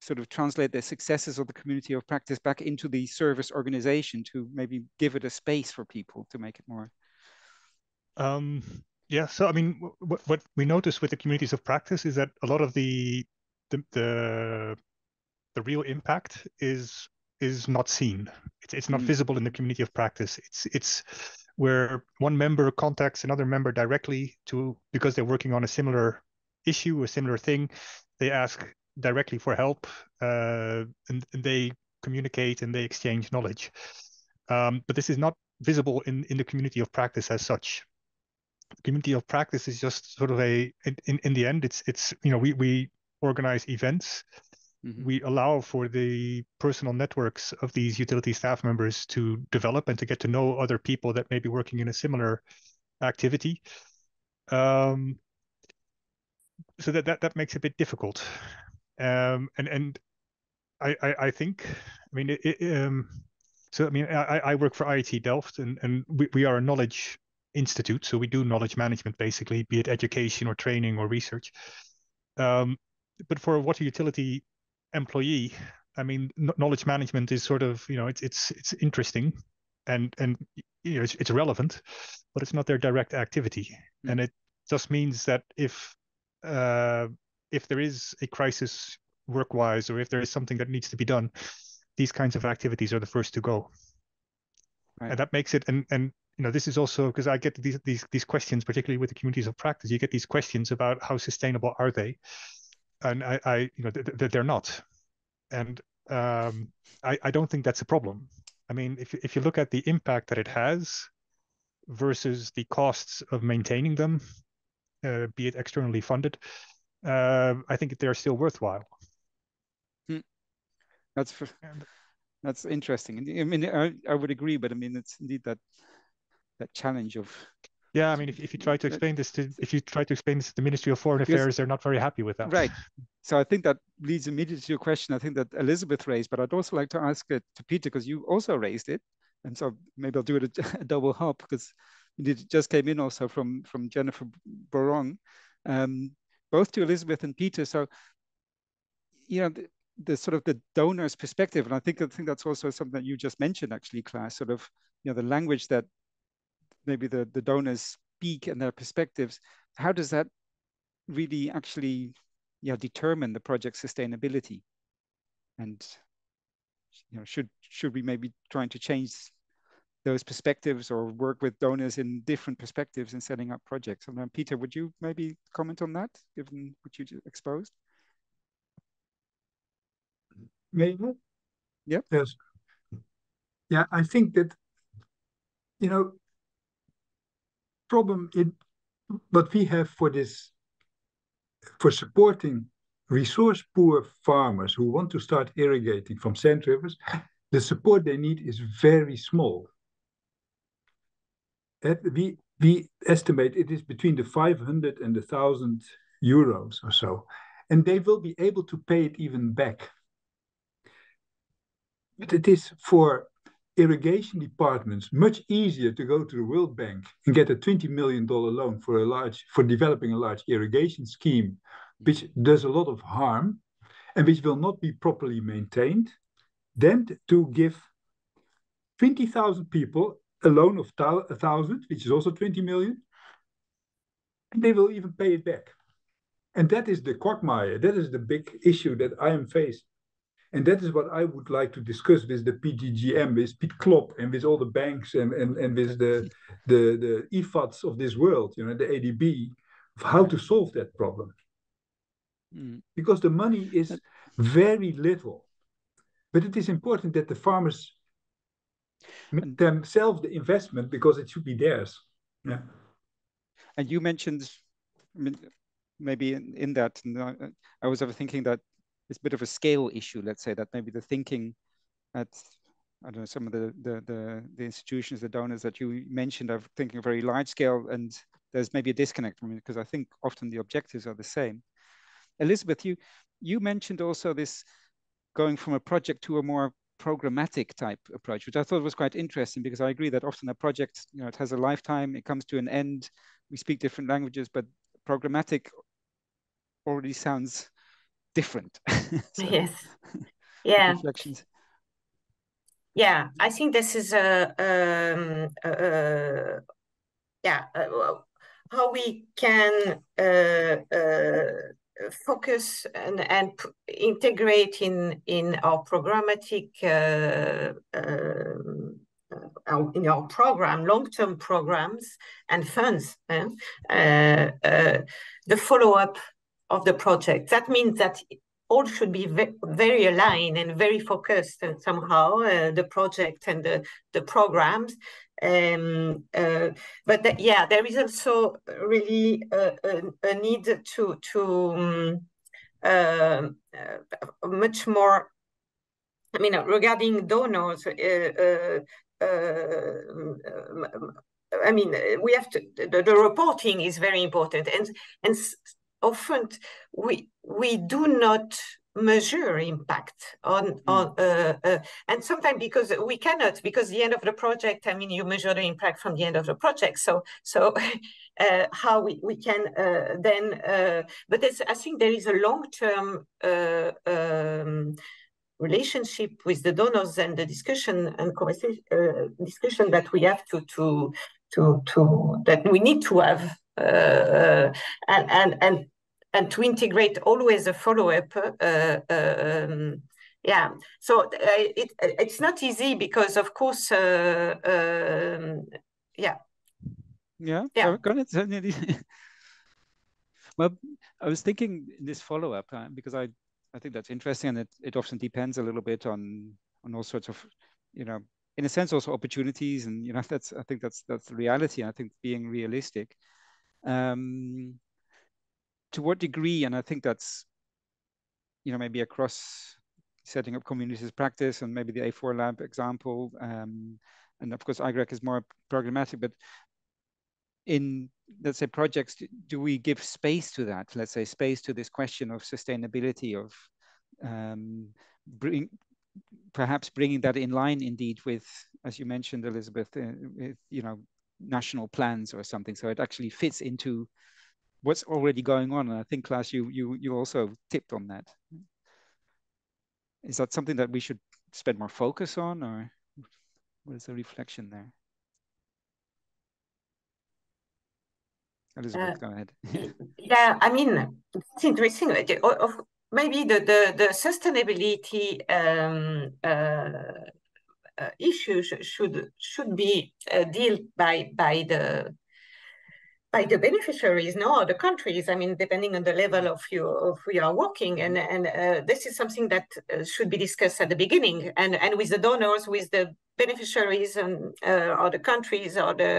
sort of translate the successes of the community of practice back into the service organization to maybe give it a space for people to make it more um, yeah so i mean what, what we notice with the communities of practice is that a lot of the the the, the real impact is is not seen it's, it's not mm. visible in the community of practice it's it's where one member contacts another member directly to because they're working on a similar issue a similar thing they ask directly for help uh, and, and, they communicate and they exchange knowledge. Um, but this is not visible in, in the community of practice as such. The community of practice is just sort of a in, in the end it's it's you know we we organize events mm-hmm. we allow for the personal networks of these utility staff members to develop and to get to know other people that may be working in a similar activity Um, so that, that that makes it a bit difficult. Um, and and I, I, I think I mean it, it, um, so I mean I, I work for IHE Delft and and we, we are a knowledge institute so we do knowledge management basically be it education or training or research. Um, but for a water utility employee, I mean knowledge management is sort of you know it's it's it's interesting and and you know it's, it's relevant, but it's not their direct activity, mm. and it just means that if uh, if there is a crisis work-wise or if there is something that needs to be done, these kinds of activities are the first to go. Right. And that makes it and and you know this is also because I get these these these questions, particularly with the communities of practice. You get these questions about how sustainable are they, and I, I you know th- th- they're not, and um, I I don't think that's a problem. I mean, if if you look at the impact that it has versus the costs of maintaining them, uh, be it externally funded, uh, I think they're still worthwhile. Hmm. That's for, that's interesting. I mean, I, I would agree, but I mean, it's indeed that that challenge of yeah, I mean, if, if you try to explain this to if you try to explain this to the Ministry of Foreign Affairs, yes. they're not very happy with that. Right. [laughs] So I think that leads immediately to your question. I think that Elizabeth raised, but I'd also like to ask it to Peter because you also raised it, and so maybe I'll do it a, [laughs] a double hop because it just came in also from from Jennifer Borong, um, both to Elizabeth and Peter. So, you know, the, the, sort of the donor's perspective, and I think I think that's also something that you just mentioned, actually, Klaas. Sort of, you know, the language that maybe the the donors speak and their perspectives. How does that really actually, you know, determine the project sustainability? And you know, should should we maybe trying to change those perspectives or work with donors in different perspectives in setting up projects. And then Peter, would you maybe comment on that, given what you exposed? Maybe. Yeah. Yes. Yeah, I think that, you know, problem in what we have for this, for supporting resource poor farmers who want to start irrigating from sand rivers, the support they need is very small. We we estimate it is between the 500 and the 1000 euros or so and they will be able to pay it even back. But it is for irrigation departments much easier to go to the world bank and get a 20 million dollar loan for a large for developing a large irrigation scheme hmm. which does a lot of harm and which will not be properly maintained than to give 20,000 people a loan of a thousand, which is also 20 million, and they will even pay it back. And that is the quagmire. That is the big issue that I am faced. And that is what I would like to discuss with the PGGM, with Piet Klop, and with all the banks and, and, and with the, the, the IFADs of this world, you know, the ADB, of how to solve that problem. Mm. Because the money is very little. But it is important that the farmers make themselves the investment because it should be theirs. Yeah. And you mentioned, I mean, maybe in, in that, I was ever thinking that it's a bit of a scale issue. Let's say that maybe the thinking at I don't know some of the the the, the institutions, the donors that you mentioned are thinking very large scale, and there's maybe a disconnect from it because I think often the objectives are the same. Elizabeth, you you mentioned also this going from a project to a more programmatic type approach, which I thought was quite interesting because I agree that often a project, you know, it has a lifetime, it comes to an end, we speak different languages, but programmatic already sounds different. [laughs] so, yes. [laughs] Yeah. Reflections. Yeah, I think this is a, um, uh, yeah, uh, how we can uh, uh focus and, and integrate in in our programmatic uh, uh, our, in our program, long-term programs and funds, eh? uh, uh, the follow-up of the project. That means that all should be ve very aligned and very focused and somehow uh, the project and the, the programs um, uh, but yeah, there is also really a, a, a need to to um, uh, uh, much more. I mean, regarding donors, uh, uh, uh, I mean, we have to, the, the reporting is very important. And, and often we, we do not measure impact on mm. on uh, uh, and sometimes because we cannot because the end of the project i mean you measure the impact from the end of the project so so [laughs] uh, how we, we can uh, then uh, but i think there is a long-term uh, um, relationship with the donors and the discussion and conversation discussion that we have to to to to that we need to have and and and and to integrate always a follow-up uh, uh, um, yeah. So uh, it, it's not easy because of course uh, um, yeah. Yeah yeah. [laughs] well i was thinking this follow-up uh, because i i think that's interesting and it, it often depends a little bit on on all sorts of you know in a sense also opportunities and you know [laughs] that's i think that's that's the reality i think being realistic. Um to what degree, and I think that's, you know, maybe across setting up communities practice and maybe the A4 lab example, um, and of course iGRAC is more programmatic, but in let's say projects, do we give space to that? Let's say space to this question of sustainability of um, bring, perhaps bringing that in line indeed with, as you mentioned, Elizabeth, uh, with, you know, national plans or something. So it actually fits into what's already going on. And I think, Klaas, you you you also tipped on that. Is that something that we should spend more focus on, or what is the reflection there? Elizabeth, uh, go ahead. [laughs] yeah, I mean, it's interesting. Maybe the the, the sustainability um, uh, uh, issue should should be uh, dealt by by the by the beneficiaries, no other countries. I mean, depending on the level of you of we are working, and and uh, this is something that uh, should be discussed at the beginning, and and with the donors, with the beneficiaries, and uh, or the countries, or the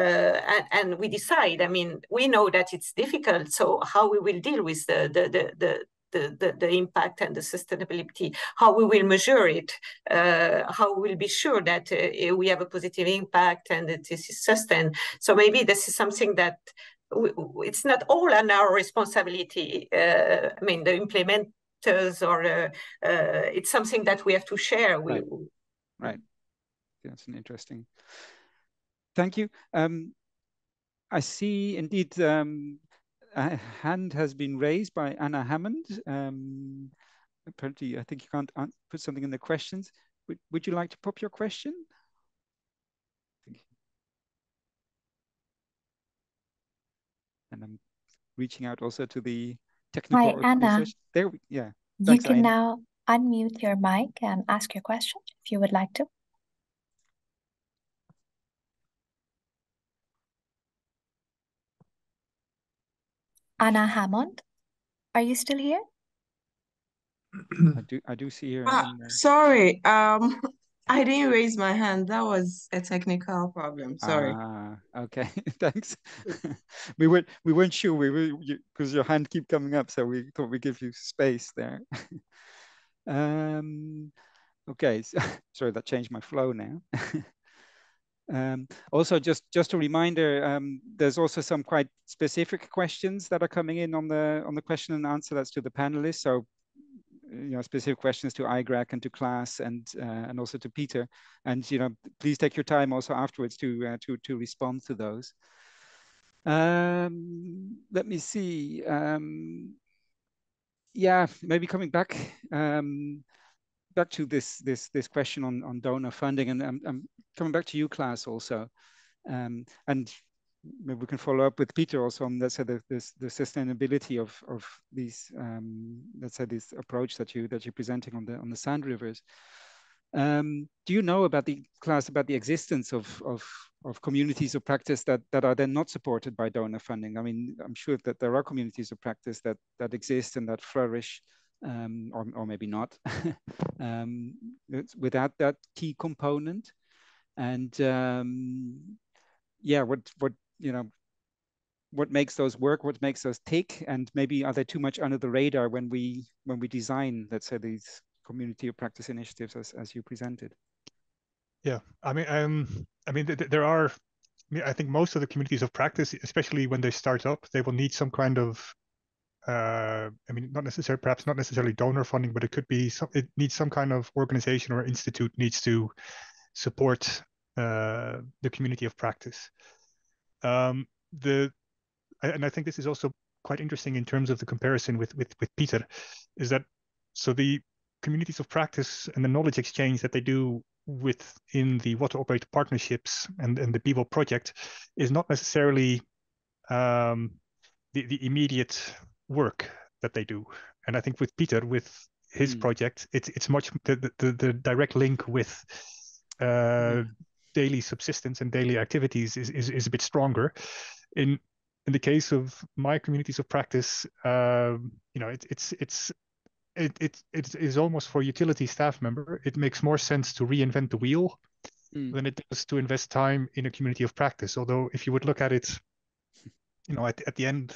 uh, and, and we decide. I mean, we know that it's difficult, so how we will deal with the the the, the the, the, the, impact and the sustainability, how we will measure it, uh, how we will be sure that uh, we have a positive impact and it is sustained. So maybe this is something that we, it's not all on our responsibility. Uh, I mean, the implementers or uh, uh, it's something that we have to share. Right. We, right. That's an interesting. Thank you. Um, I see indeed um, a hand has been raised by Anna Hammond. Um, apparently, I think you can't put something in the questions. Would, would you like to pop your question? And I'm reaching out also to the technical Hi, Anna. There, we, yeah. Thanks, you can now unmute your mic and ask your question if you would like to. Anna Hammond, are you still here? I do I do see her. Uh, sorry, um, [laughs] I didn't raise my hand. That was a technical problem. Sorry. Ah, okay. [laughs] Thanks. [laughs] we weren't we weren't sure we were because your hand keep coming up, so we thought we'd give you space there. um, okay. So, sorry, that changed my flow now. Um, also, just just a reminder, um, there's also some quite specific questions that are coming in on the on the question and answer. That's to the panelists. So, you know, specific questions to iGRAC and to Klaas and uh, and also to Peter. And you know, please take your time also afterwards to uh, to to respond to those. Um, let me see. Um, yeah, maybe coming back. Back to this this this question on on donor funding, and I'm, I'm coming back to you, Klaas, also, um, and maybe we can follow up with Peter also on let's say the the sustainability of of these um, let's say this approach that you that you're presenting on the on the sand rivers. Um, do you know about the Klaas about the existence of of of communities of practice that that are then not supported by donor funding? I mean, I'm sure that there are communities of practice that that exist and that flourish um, or, or maybe not, [laughs] um, without that key component. And um, yeah, what what you know, what makes those work? What makes those tick? And maybe are they too much under the radar when we when we design, let's say, these community of practice initiatives as as you presented? Yeah, I mean, um, I mean, th there are I think most of the communities of practice, especially when they start up, they will need some kind of uh, I mean, not necessarily, perhaps not necessarily donor funding, but it could be some, it needs some kind of organization or institute needs to support uh, the community of practice. Um, the, and I think this is also quite interesting in terms of the comparison with, with, with Peter, is that, so the communities of practice and the knowledge exchange that they do within the water operator partnerships and, and the BEWOL project is not necessarily um, the, the immediate work that they do. And I think with Peter, with his mm. project, it's it's much the, the, the direct link with uh, mm. daily subsistence and daily activities is, is, is a bit stronger. In in the case of my communities of practice, um, you know, it, it's it's it, it it is almost for utility staff member. It makes more sense to reinvent the wheel mm. than it does to invest time in a community of practice. Although, if you would look at it, you know, at, at the end,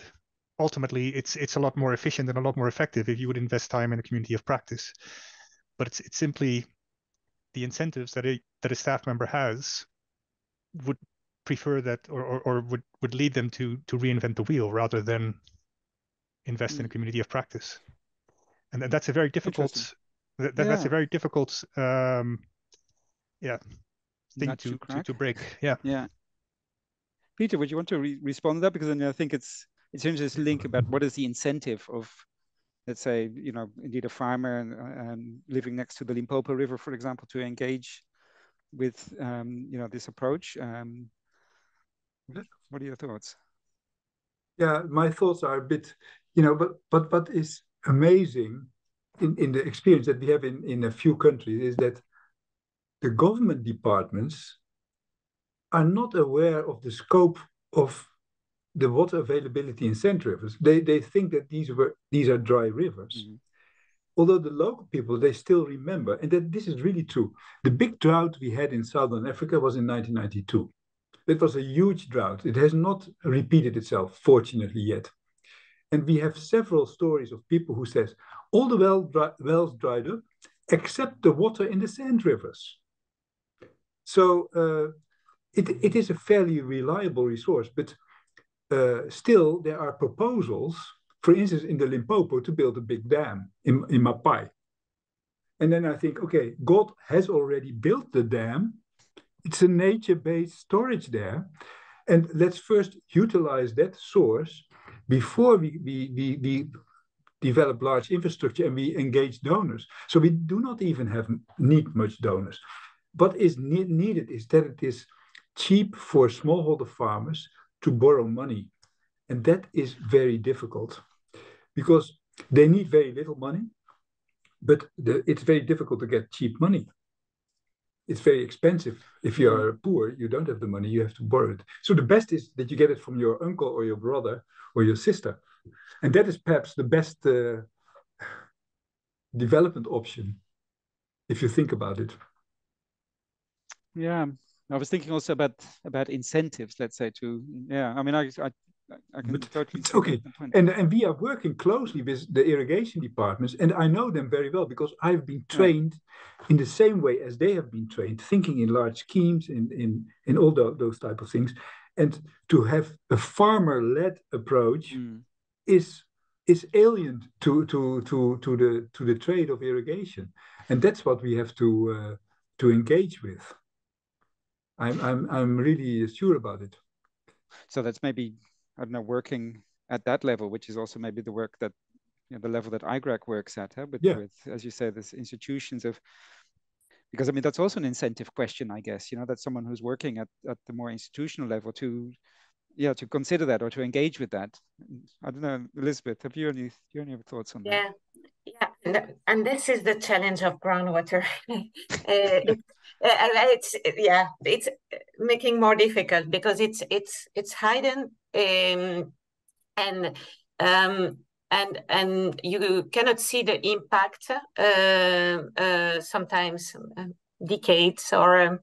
ultimately, it's it's a lot more efficient and a lot more effective if you would invest time in a community of practice. But it's it's simply the incentives that a that a staff member has would prefer that or, or, or would would lead them to to reinvent the wheel rather than invest mm. in a mm. community of practice and that's a very difficult that, yeah. that's a very difficult um yeah thing to, to, to break yeah yeah peter would you want to re respond to that because then i think it's it's interesting link about what is the incentive of let's say you know indeed a farmer and, and living next to the limpopo river for example to engage with um, you know this approach um, what are your thoughts? Yeah my thoughts are a bit you know but but what is amazing in, in the experience that we have in, in a few countries is that the government departments are not aware of the scope of the water availability in sand rivers. They, they think that these were these are dry rivers. Mm -hmm. Although the local people, they still remember, and that this is really true. The big drought we had in Southern Africa was in 1992. It was a huge drought. It has not repeated itself, fortunately, yet. And we have several stories of people who says all the well dry, wells dried up except the water in the sand rivers. So uh, it, it is a fairly reliable resource, but Uh, still there are proposals, for instance, in the Limpopo to build a big dam in, in Mapai. And then I think, okay, God has already built the dam. It's a nature-based storage there. And let's first utilize that source before we, we, we, we develop large infrastructure and we engage donors. So we do not even have need much donors. What is ne needed is that it is cheap for smallholder farmers to borrow money. And that is very difficult because they need very little money, but the, it's very difficult to get cheap money. It's very expensive. If you are poor, you don't have the money, you have to borrow it. So the best is that you get it from your uncle or your brother or your sister. And that is perhaps the best uh, development option, if you think about it. Yeah, I was thinking also about about incentives. Let's say to yeah. I mean, I I, I can but totally. okay, and and we are working closely with the irrigation departments, and I know them very well because I've been trained yeah. in the same way as they have been trained, thinking in large schemes, in in in all the, those type of things and to have a farmer-led approach mm. is is alien to to to to the to the trade of irrigation and that's what we have to uh, to engage with i'm i'm i'm really sure about it so that's maybe i don't know working at that level which is also maybe the work that you know, the level that IGRAC works at huh? with, yeah. with as you say this institutions of because I mean that's also an incentive question, I guess. You know, that someone who's working at, at the more institutional level to yeah to consider that or to engage with that. I don't know, Elizabeth, have you any you any thoughts on yeah. that? Yeah, and, and this is the challenge of groundwater. [laughs] uh, it, uh, it's yeah, it's making more difficult because it's it's it's hidden um, and um, and and you cannot see the impact uh, uh, sometimes uh, decades or um,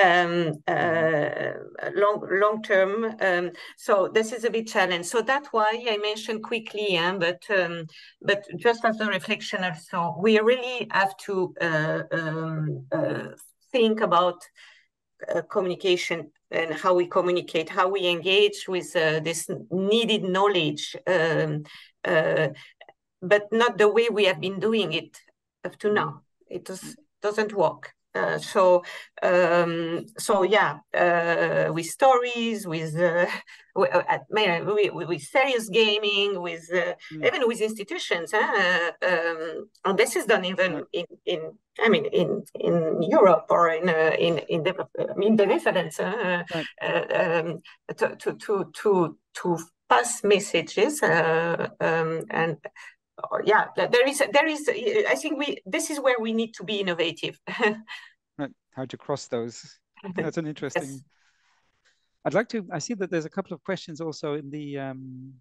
um uh, long long term. Um, so this is a bit challenge. So that's why I mentioned quickly, but um, but just as a reflection also, we really have to uh, um, uh, think about communication and how we communicate, how we engage with uh, this needed knowledge, um, uh, but not the way we have been doing it up to now. It does, doesn't work. Uh, so um, so yeah, uh, with stories, with uh, [laughs] uh with, with, serious gaming, with uh, mm. even with institutions, huh? um, and this is done even in, in I mean in in Europe or in in in the in the Netherlands right. um, to, to to to to pass messages um, and yeah there is there is i think we this is where we need to be innovative. [laughs] Right how to cross those. That's an [laughs] interesting yes. i'd like to i see that there's a couple of questions also in the um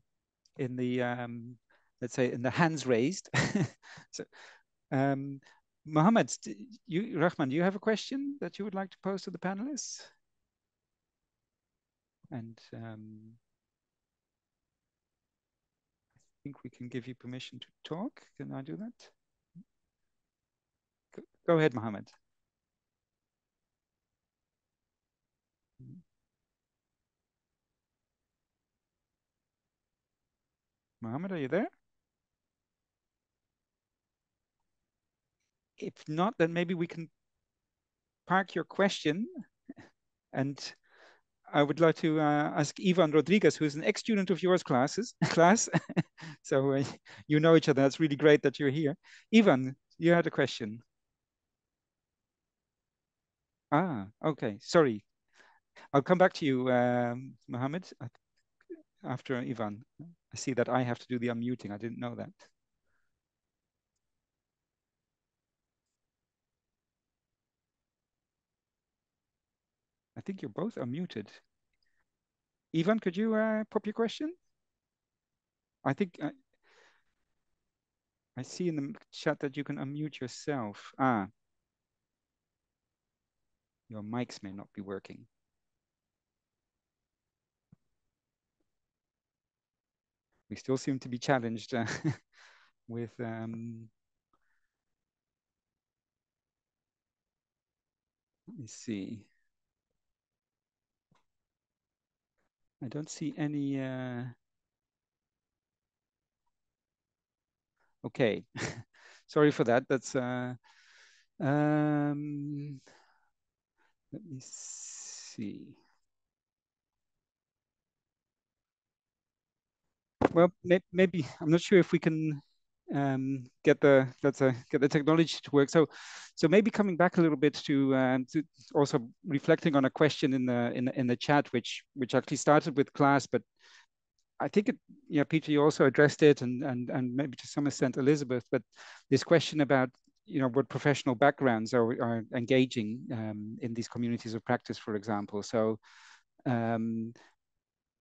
in the um let's say in the hands raised. [laughs] So um mohammed you rahman do you have a question that you would like to pose to the panelists? And um think we can give you permission to talk. Can I do that? Go, ahead, Mohammed. Mohammed, are you there? If not, then maybe we can park your question and I would like to uh, ask Ivan Rodriguez, who's an ex-student of yours classes [laughs] class. [laughs] so uh, you know each other. That's really great that you're here. Ivan, you had a question. Ah, okay. Sorry. I'll come back to you, um, Mohammed, after Ivan. I see that I have to do the unmuting. I didn't know that. Think you both are unmuted. Ivan, could you uh, pop your question? I think uh, I see in the chat that you can unmute yourself. Ah, your mics may not be working. We still seem to be challenged uh, [laughs] with um, let me see. I don't see any. Uh... Okay, [laughs] sorry for that. That's. Uh... Um... Let me see. Well, may maybe I'm not sure if we can um, get the let's uh, get the technology to work. So, so maybe coming back a little bit to, um, to also reflecting on a question in the in the, in the chat, which which actually started with Klaas, but I think it, yeah, Peter, you also addressed it, and and and maybe to some extent Elizabeth, but this question about you know what professional backgrounds are are engaging um, in these communities of practice, for example. So. Um,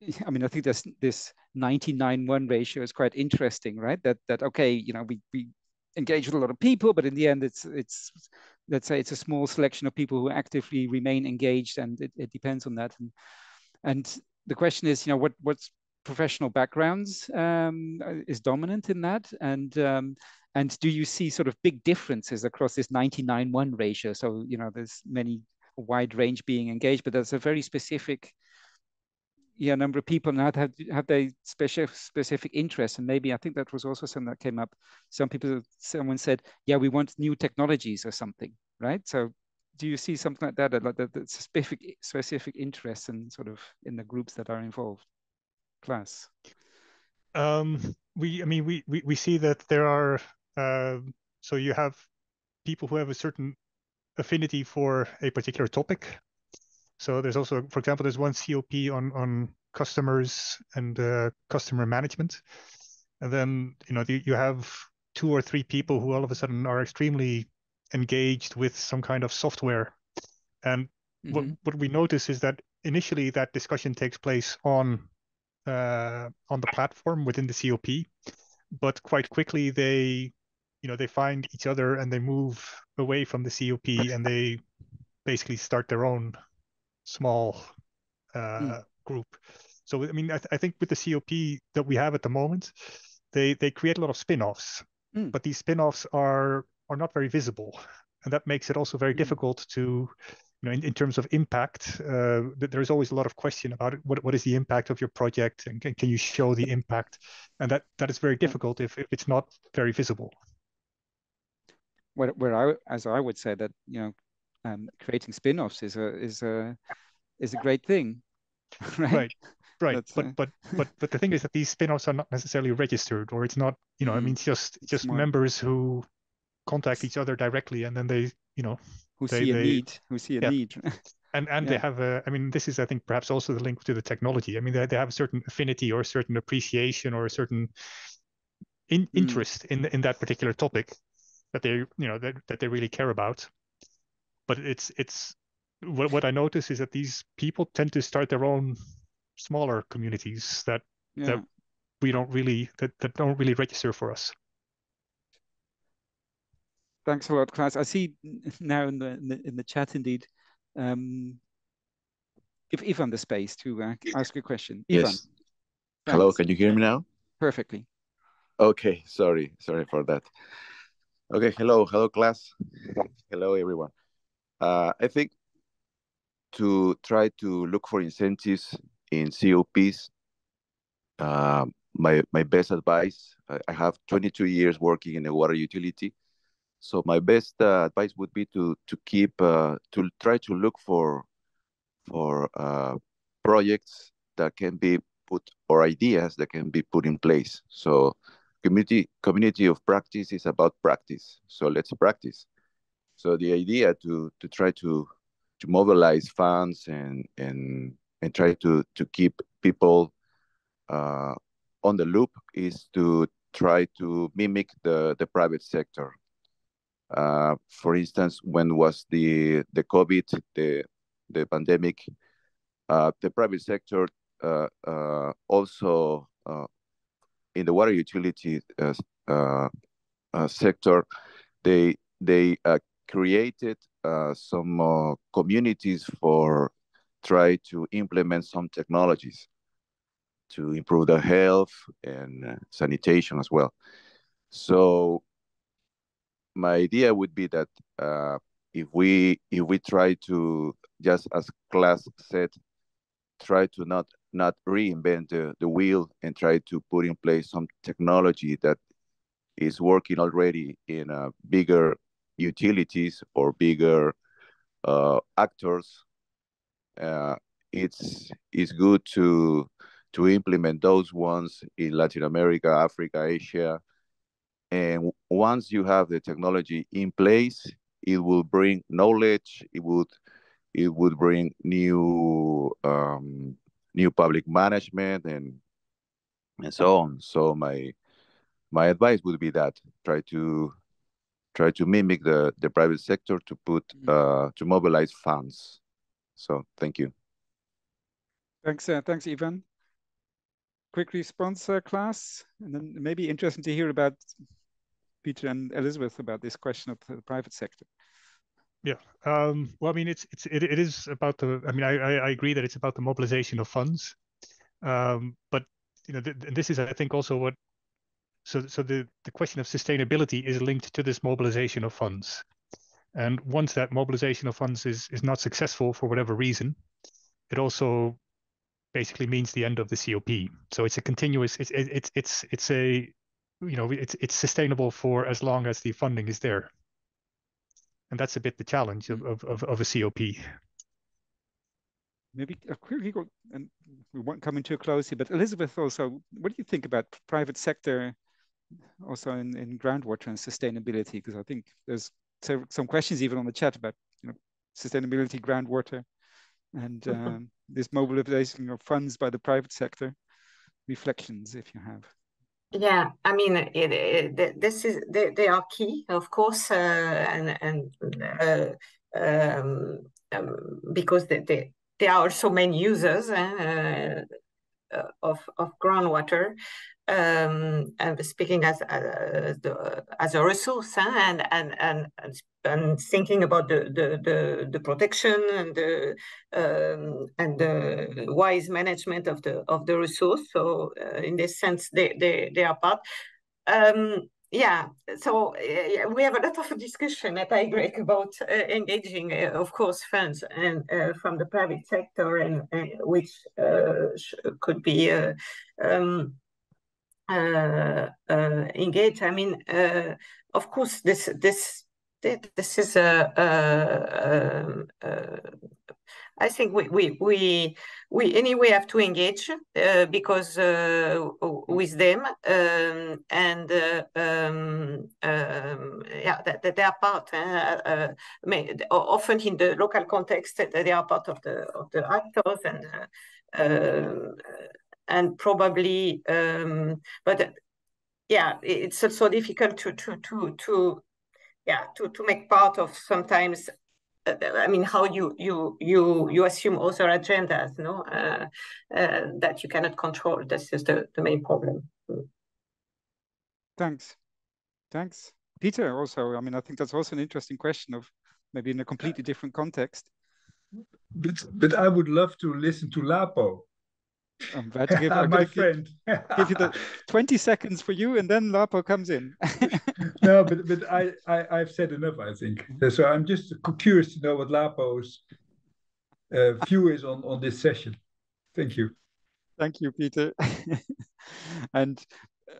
[laughs] I mean, I think this this 99-1 ratio is quite interesting, right? That that okay, you know, we we engage with a lot of people, but in the end, it's it's let's say it's a small selection of people who actively remain engaged, and it, it depends on that. And and the question is, you know, what what's professional backgrounds um, is dominant in that, and um, and do you see sort of big differences across this 99-1 ratio? So you know, there's many wide range being engaged, but there's a very specific yeah, number of people now have have they specific specific interests, and maybe I think that was also something that came up. Some people, someone said, yeah, we want new technologies or something, right? So, do you see something like that, like that, specific specific interests and sort of in the groups that are involved? Klaas. Um, we, I mean, we we we see that there are. Uh, so you have people who have a certain affinity for a particular topic so there's also, for example, there's one COP on on customers and uh, customer management, and then you know you have two or three people who all of a sudden are extremely engaged with some kind of software, and mm-hmm. what what we notice is that initially that discussion takes place on uh, on the platform within the COP, but quite quickly they you know they find each other and they move away from the COP and they basically start their own small uh, mm. group. So I mean, I, th- I, think with the COP that we have at the moment, they they create a lot of spin-offs, mm. but these spin-offs are are not very visible, and that makes it also very mm. difficult to, you know, in, in terms of impact, uh, there's always a lot of question about it. What, what is the impact of your project and can, can you show the impact? And that, that is very difficult if, if it's not very visible. Where, where I, as I would say that, you know, um, creating spin-offs is a, is a, is a great thing, [laughs] right? Right. Right, but uh... but but but the thing is that these spin-offs are not necessarily registered, or it's not, you know, mm. I mean, just just more... members who contact each other directly, and then they, you know, who they, see a they, need, who see a yeah. need. [laughs] and and yeah. they have a, I mean, this is I think perhaps also the link to the technology. I mean, they, they have a certain affinity or a certain appreciation or a certain in, mm. interest in in that particular topic that they you know that, that they really care about. But it's it's what what I notice is that these people tend to start their own smaller communities that yeah. that we don't really that, that don't really register for us. Thanks a lot, Klaas. I see now in the in the, in the chat indeed. Um, give Ivan the space to uh, ask a question. Ivan. Yes. Hello, can you hear me now? Perfectly. Okay, sorry, sorry for that. Okay, hello, hello, Klaas. Hello, everyone. Uh, I think to try to look for incentives in COPs, uh, my, my best advice, I have 22 years working in a water utility. So my best uh, advice would be to to keep uh, to try to look for for uh, projects that can be put or ideas that can be put in place. So community community of practice is about practice. So let's practice. So the idea to to try to to mobilize funds and and and try to to keep people uh, on the loop is to try to mimic the the private sector. Uh, for instance, when was the the COVID the the pandemic, uh, the private sector uh, uh, also uh, in the water utility sector, they they created some communities for try to implement some technologies to improve the health and uh, sanitation as well. So my idea would be that uh, if we if we try to just as Klaas said, try to not not reinvent the, the wheel and try to put in place some technology that is working already in a bigger utilities or bigger uh, actors uh, it's it's good to to implement those ones in Latin America, Africa, Asia. And once you have the technology in place, it will bring knowledge. It would it would bring new um, new public management and and so on. So my my advice would be that try to try to mimic the the private sector to put mm-hmm. uh, to mobilize funds so thank you. Thanks, uh, thanks, Ivan. Quick response, uh, Klaas, and then maybe interesting to hear about Peter and Elizabeth about this question of the private sector. Yeah. Um, well, I mean, it's it's it, it is about the. I mean, I, I agree that it's about the mobilization of funds, um, but you know, th this is I think also what. So so the the question of sustainability is linked to this mobilization of funds. And once that mobilization of funds is, is not successful for whatever reason, it also basically means the end of the COP. So it's a continuous, it's, it's, it's, it's a, you know, it's, it's sustainable for as long as the funding is there. And that's a bit the challenge of, hmm. of, of, of a COP. Maybe a quickly go, and we won't come into a close here, but Elizabeth also, what do you think about private sector also in, in groundwater and sustainability? Because I think there's some questions even on the chat about you know sustainability, groundwater, and [laughs] um, this mobilization of funds by the private sector. Reflections, if you have. Yeah, I mean, it, it, this is they, they are key, of course, uh, and and uh, um, um, because they, they there are so many users uh, of of groundwater, um, and speaking as as, the, as a resource huh? and, and and and thinking about the the the, the protection and the um, and the wise management of the of the resource. So uh, in this sense, they they they are part. Um, yeah, so uh, we have a lot of discussion at IGRAC about uh, engaging, uh, of course, funds and uh, from the private sector, and which uh, could be uh, um, engaged. I mean, of course, this this this is a, I think we we we we anyway have to engage uh, because uh, with them um, and uh, um, um, yeah that, that, they are part uh, uh, often in the local context they are part of the of the actors and uh, and probably um, but yeah it's also difficult to to to to yeah to to make part of sometimes uh, I mean, how you you you you assume other agendas, no, uh, uh, that you cannot control. That's just the the main problem. Thanks, thanks, Peter. Also, I mean, I think that's also an interesting question of maybe in a completely different context. But but I would love to listen to Lapo. I'm about to give [laughs] my friend. Give, give, you the [laughs] 20 seconds for you, and then Lapo comes in. no, [laughs] but but I, I I've said enough. I think so. I'm just curious to know what Lapo's uh, view is on on this session. Thank you. Thank you, Peter. and uh,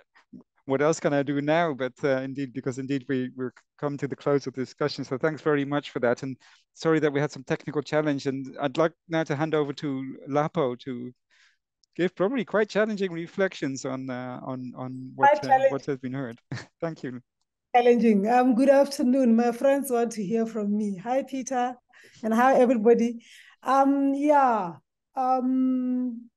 what else can I do now? But uh, indeed, because indeed we we're come to the close of the discussion. So thanks very much for that. And sorry that we had some technical challenge. And I'd like now to hand over to Lapo to give probably quite challenging reflections on uh, on on what uh, what has been heard. [laughs] Thank you. Challenging. Um, good afternoon. My friends want to hear from me. Hi, Peter, and hi everybody. Um, yeah. Um,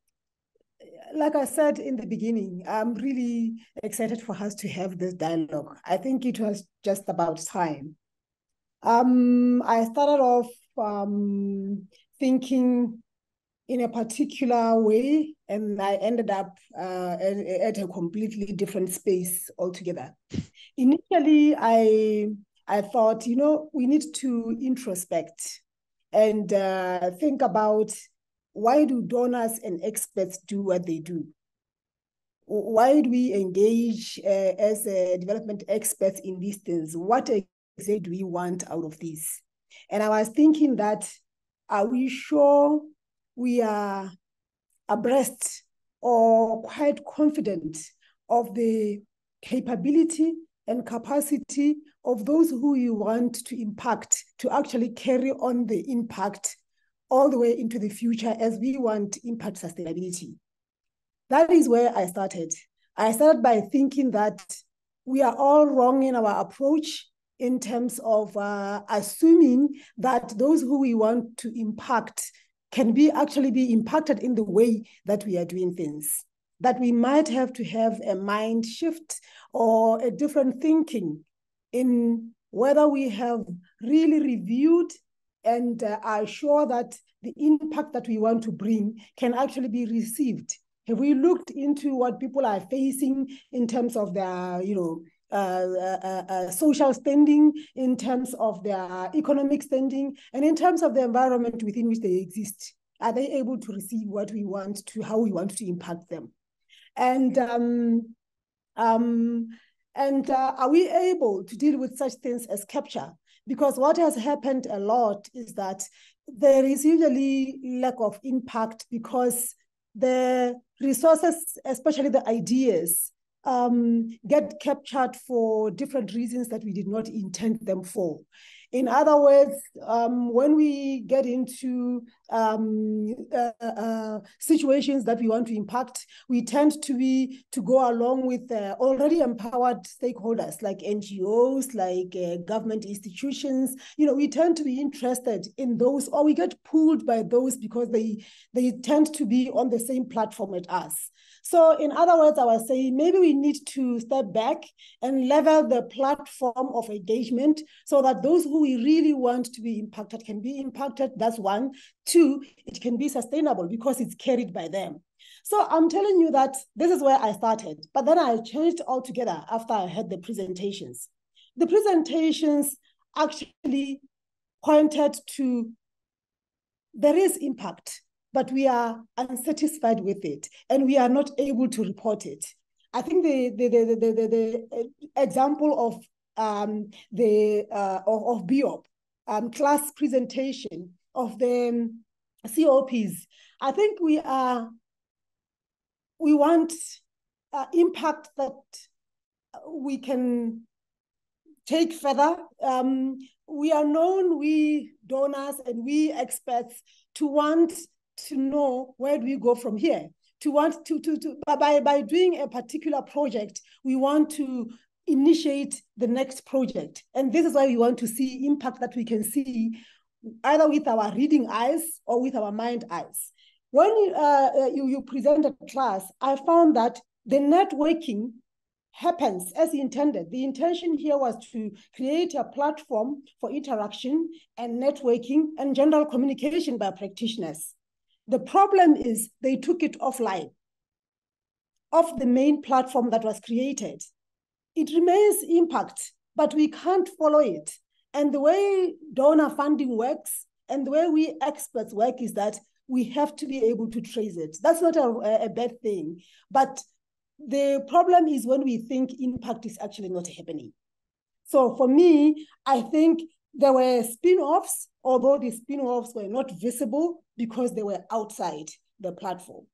like I said in the beginning, I'm really excited for us to have this dialogue. I think it was just about time. Um, I started off um, thinking in a particular way, and I ended up uh, at, at, a completely different space altogether. Initially, I I thought, you know, we need to introspect and uh, think about why do donors and experts do what they do? Why do we engage uh, as development experts in these things? What exactly do we want out of this? And I was thinking that, are we sure we are abreast or quite confident of the capability and capacity of those who you want to impact to actually carry on the impact all the way into the future as we want impact sustainability. That is where I started. I started by thinking that we are all wrong in our approach in terms of uh, assuming that those who we want to impact can be actually be impacted in the way that we are doing things. That we might have to have a mind shift or a different thinking in whether we have really reviewed and uh, are sure that the impact that we want to bring can actually be received. Have we looked into what people are facing in terms of their, you know, social standing, in terms of their economic standing, and in terms of the environment within which they exist. Are they able to receive what we want to, how we want to impact them? And um, um, and uh, are we able to deal with such things as capture? Because what has happened a lot is that there is usually lack of impact because the resources, especially the ideas, um, get captured for different reasons that we did not intend them for. In other words, um, when we get into um, uh, uh, situations that we want to impact, we tend to be to go along with uh, already empowered stakeholders like NGOs, like uh, government institutions. You know, we tend to be interested in those, or we get pulled by those because they they tend to be on the same platform as us. So in other words, I was saying maybe we need to step back and level the platform of engagement so that those who we really want to be impacted can be impacted. That's one. Two, it can be sustainable because it's carried by them. So I'm telling you that this is where I started, but then I changed altogether after I had the presentations. The presentations actually pointed to there is impact but we are unsatisfied with it and we are not able to report it. I think the the the the, the, the example of um, the uh, of, of BEOP um, Klaas presentation of the um, COPs. I think we are we want uh, impact that we can take further. Um, we are known, we donors and we experts, to want to know where do we go from here. To want to, to, to by, by doing a particular project, we want to initiate the next project. And this is why we want to see impact that we can see either with our reading eyes or with our mind eyes. When uh, uh you, you present a Klaas, I found that the networking happens as intended. The intention here was to create a platform for interaction and networking and general communication by practitioners. The problem is they took it offline, off the main platform that was created. It remains impact, but we can't follow it. And the way donor funding works and the way we experts work is that we have to be able to trace it. That's not a, a bad thing, but the problem is when we think impact is actually not happening. So for me, I think there were spin-offs, although the spin-offs were not visible because they were outside the platform.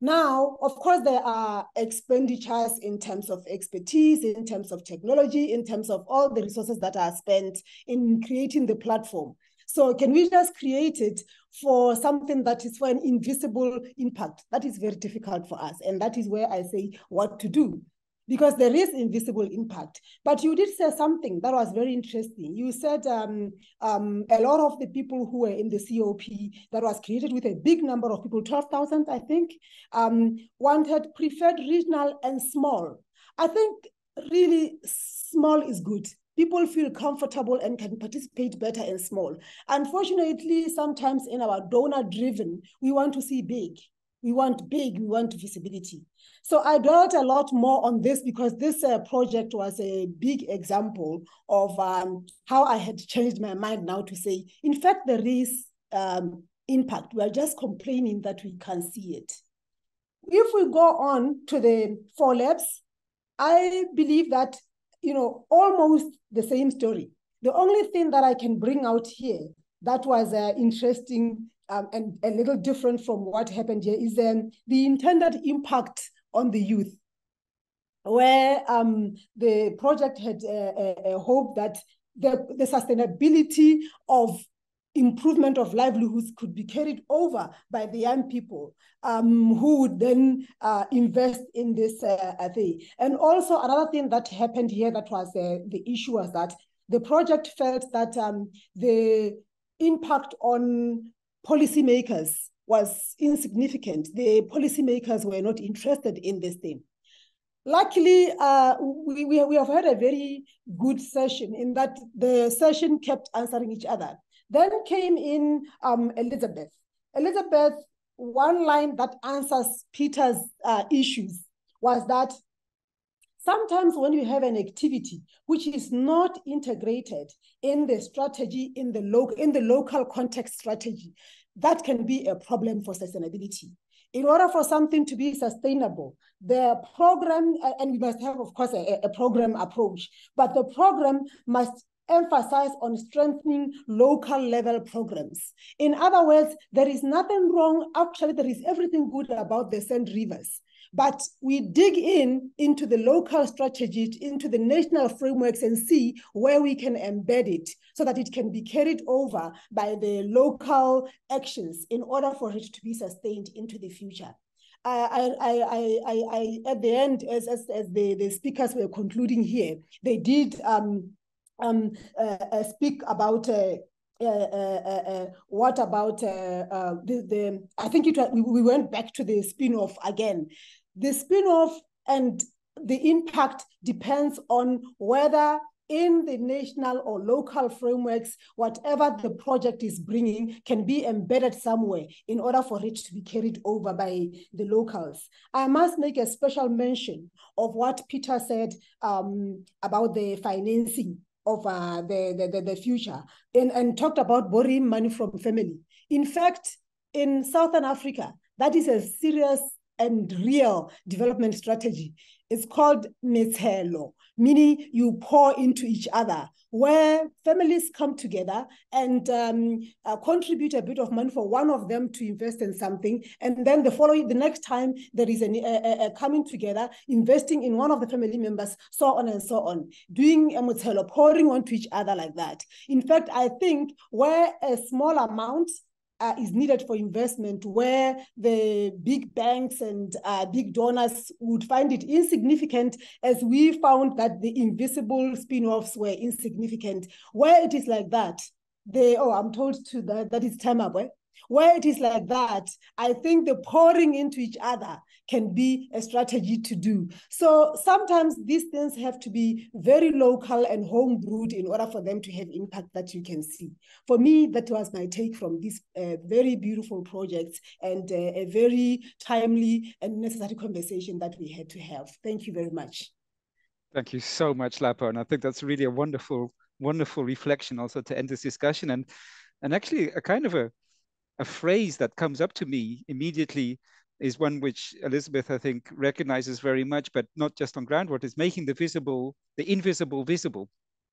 Now, of course, there are expenditures in terms of expertise, in terms of technology, in terms of all the resources that are spent in creating the platform. So can we just create it for something that is for an invisible impact? That is very difficult for us. And that is where I say what to do because there is invisible impact. But you did say something that was very interesting. You said um, um, a lot of the people who were in the COP that was created with a big number of people, 12,000, I think, um, wanted preferred regional and small. I think really small is good. People feel comfortable and can participate better in small. Unfortunately, sometimes in our donor driven, we want to see big. We want big, we want visibility. So I dwelt a lot more on this because this uh, project was a big example of um, how I had changed my mind now to say, in fact, there is um, impact. We are just complaining that we can't see it. If we go on to the four labs, I believe that, you know, almost the same story. The only thing that I can bring out here that was uh, interesting um, and a little different from what happened here is um, the intended impact on the youth, where um, the project had a, a, hope that the, the sustainability of improvement of livelihoods could be carried over by the young people um, who would then uh, invest in this uh, thing. And also another thing that happened here that was uh, the issue was that the project felt that um, the impact on policymakers was insignificant. The policymakers were not interested in this thing. Luckily, uh, we, we, we have had a very good session in that the session kept answering each other. Then came in um, Elizabeth. Elizabeth, one line that answers Peter's uh, issues was that sometimes when you have an activity which is not integrated in the strategy in the local in the local context strategy that can be a problem for sustainability. In order for something to be sustainable, the program, and we must have, of course, a, a program approach, but the program must emphasize on strengthening local level programs. In other words, there is nothing wrong. Actually, there is everything good about the Sand Rivers. But we dig in into the local strategies, into the national frameworks and see where we can embed it so that it can be carried over by the local actions in order for it to be sustained into the future. I, I, I, I, at the end, as, as, as the, the speakers were concluding here, they did um, um, uh, uh, speak about uh, uh, uh, uh, what about the, the, I think it we, we went back to the spin-off again. The spin-off and the impact depends on whether in the national or local frameworks, whatever the project is bringing can be embedded somewhere in order for it to be carried over by the locals. I must make a special mention of what Peter said um, about the financing of uh, the, the, the, the, future and, and talked about borrowing money from family. In fact, in Southern Africa, that is a serious and real development strategy. It's called Motshelo, meaning you pour into each other, where families come together and um, uh, contribute a bit of money for one of them to invest in something. And then the following, the next time there is a, a, a coming together, investing in one of the family members, so on and so on, doing a motshelo, pouring onto each other like that. In fact, I think where a small amount uh, is needed for investment where the big banks and uh, big donors would find it insignificant as we found that the invisible spin-offs were insignificant where it is like that they oh i'm told to that that is time up eh? where it is like that i think the pouring into each other can be a strategy to do. So sometimes these things have to be very local and home brewed in order for them to have impact that you can see. For me, that was my take from this uh, very beautiful project and uh, a very timely and necessary conversation that we had to have. Thank you very much. Thank you so much, Lapo. And I think that's really a wonderful, wonderful reflection also to end this discussion. And and actually a kind of a, a phrase that comes up to me immediately is one which Elizabeth, I think, recognizes very much, but not just on groundwater, is making the visible, the invisible visible.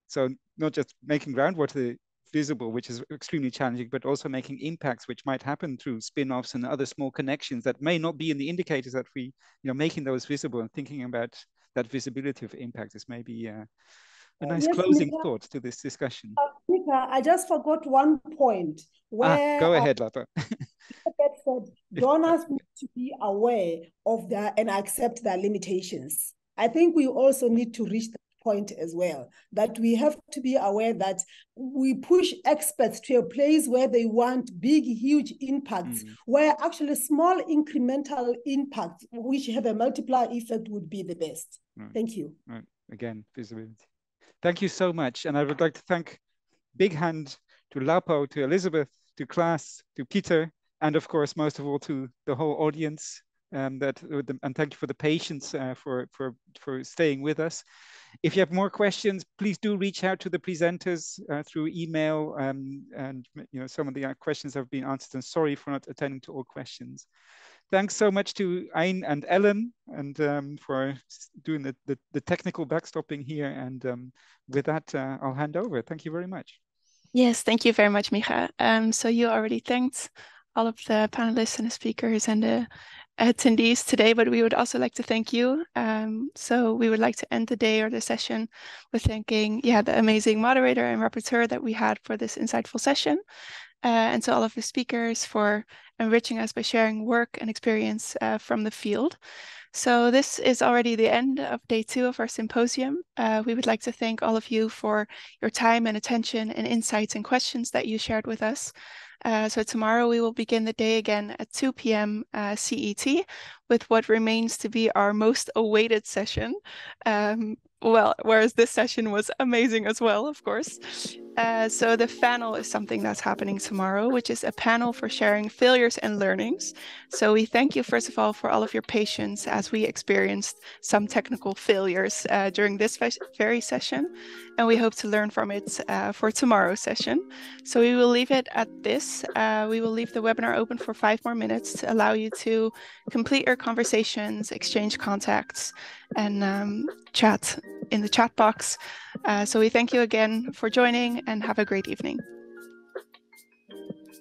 So not just making groundwater visible, which is extremely challenging, but also making impacts which might happen through spin-offs and other small connections that may not be in the indicators that we, you know, making those visible and thinking about that visibility of impact is maybe uh, a nice yes, closing Mika, thought to this discussion. Uh, Mika, I just forgot one point where ah, go ahead, Lapo. [laughs] said donors need to be aware of their and accept their limitations. I think we also need to reach that point as well that we have to be aware that we push experts to a place where they want big huge impacts mm. where actually small incremental impacts which have a multiplier effect would be the best right. thank you right. again visibility thank you so much and i would like to thank big hand to Lapo to elizabeth to Klaas to peter and of course, most of all to the whole audience. Um, that and thank you for the patience uh, for for for staying with us. If you have more questions, please do reach out to the presenters uh, through email. Um, and you know some of the questions have been answered. And sorry for not attending to all questions. Thanks so much to Ayn and Ellen and um, for doing the, the, the technical backstopping here. And um, with that, uh, I'll hand over. Thank you very much. Yes, thank you very much, Micha. Um, so you already thanked all of the panelists and the speakers and the attendees today, but we would also like to thank you. Um, so we would like to end the day or the session with thanking, yeah, the amazing moderator and rapporteur that we had for this insightful session. Uh, and to all of the speakers for enriching us by sharing work and experience uh, from the field. So this is already the end of day two of our symposium. Uh, we would like to thank all of you for your time and attention and insights and questions that you shared with us. Uh, so tomorrow we will begin the day again at 2 p.m. Uh, CET with what remains to be our most awaited session. Um, well, whereas this session was amazing as well, of course. Uh, so the panel is something that's happening tomorrow, which is a panel for sharing failures and learnings. So we thank you, first of all, for all of your patience as we experienced some technical failures uh, during this very session. And we hope to learn from it uh, for tomorrow's session. So we will leave it at this. Uh, we will leave the webinar open for five more minutes to allow you to complete your conversations, exchange contacts, and um, chat in the chat box. Uh, so we thank you again for joining and have a great evening.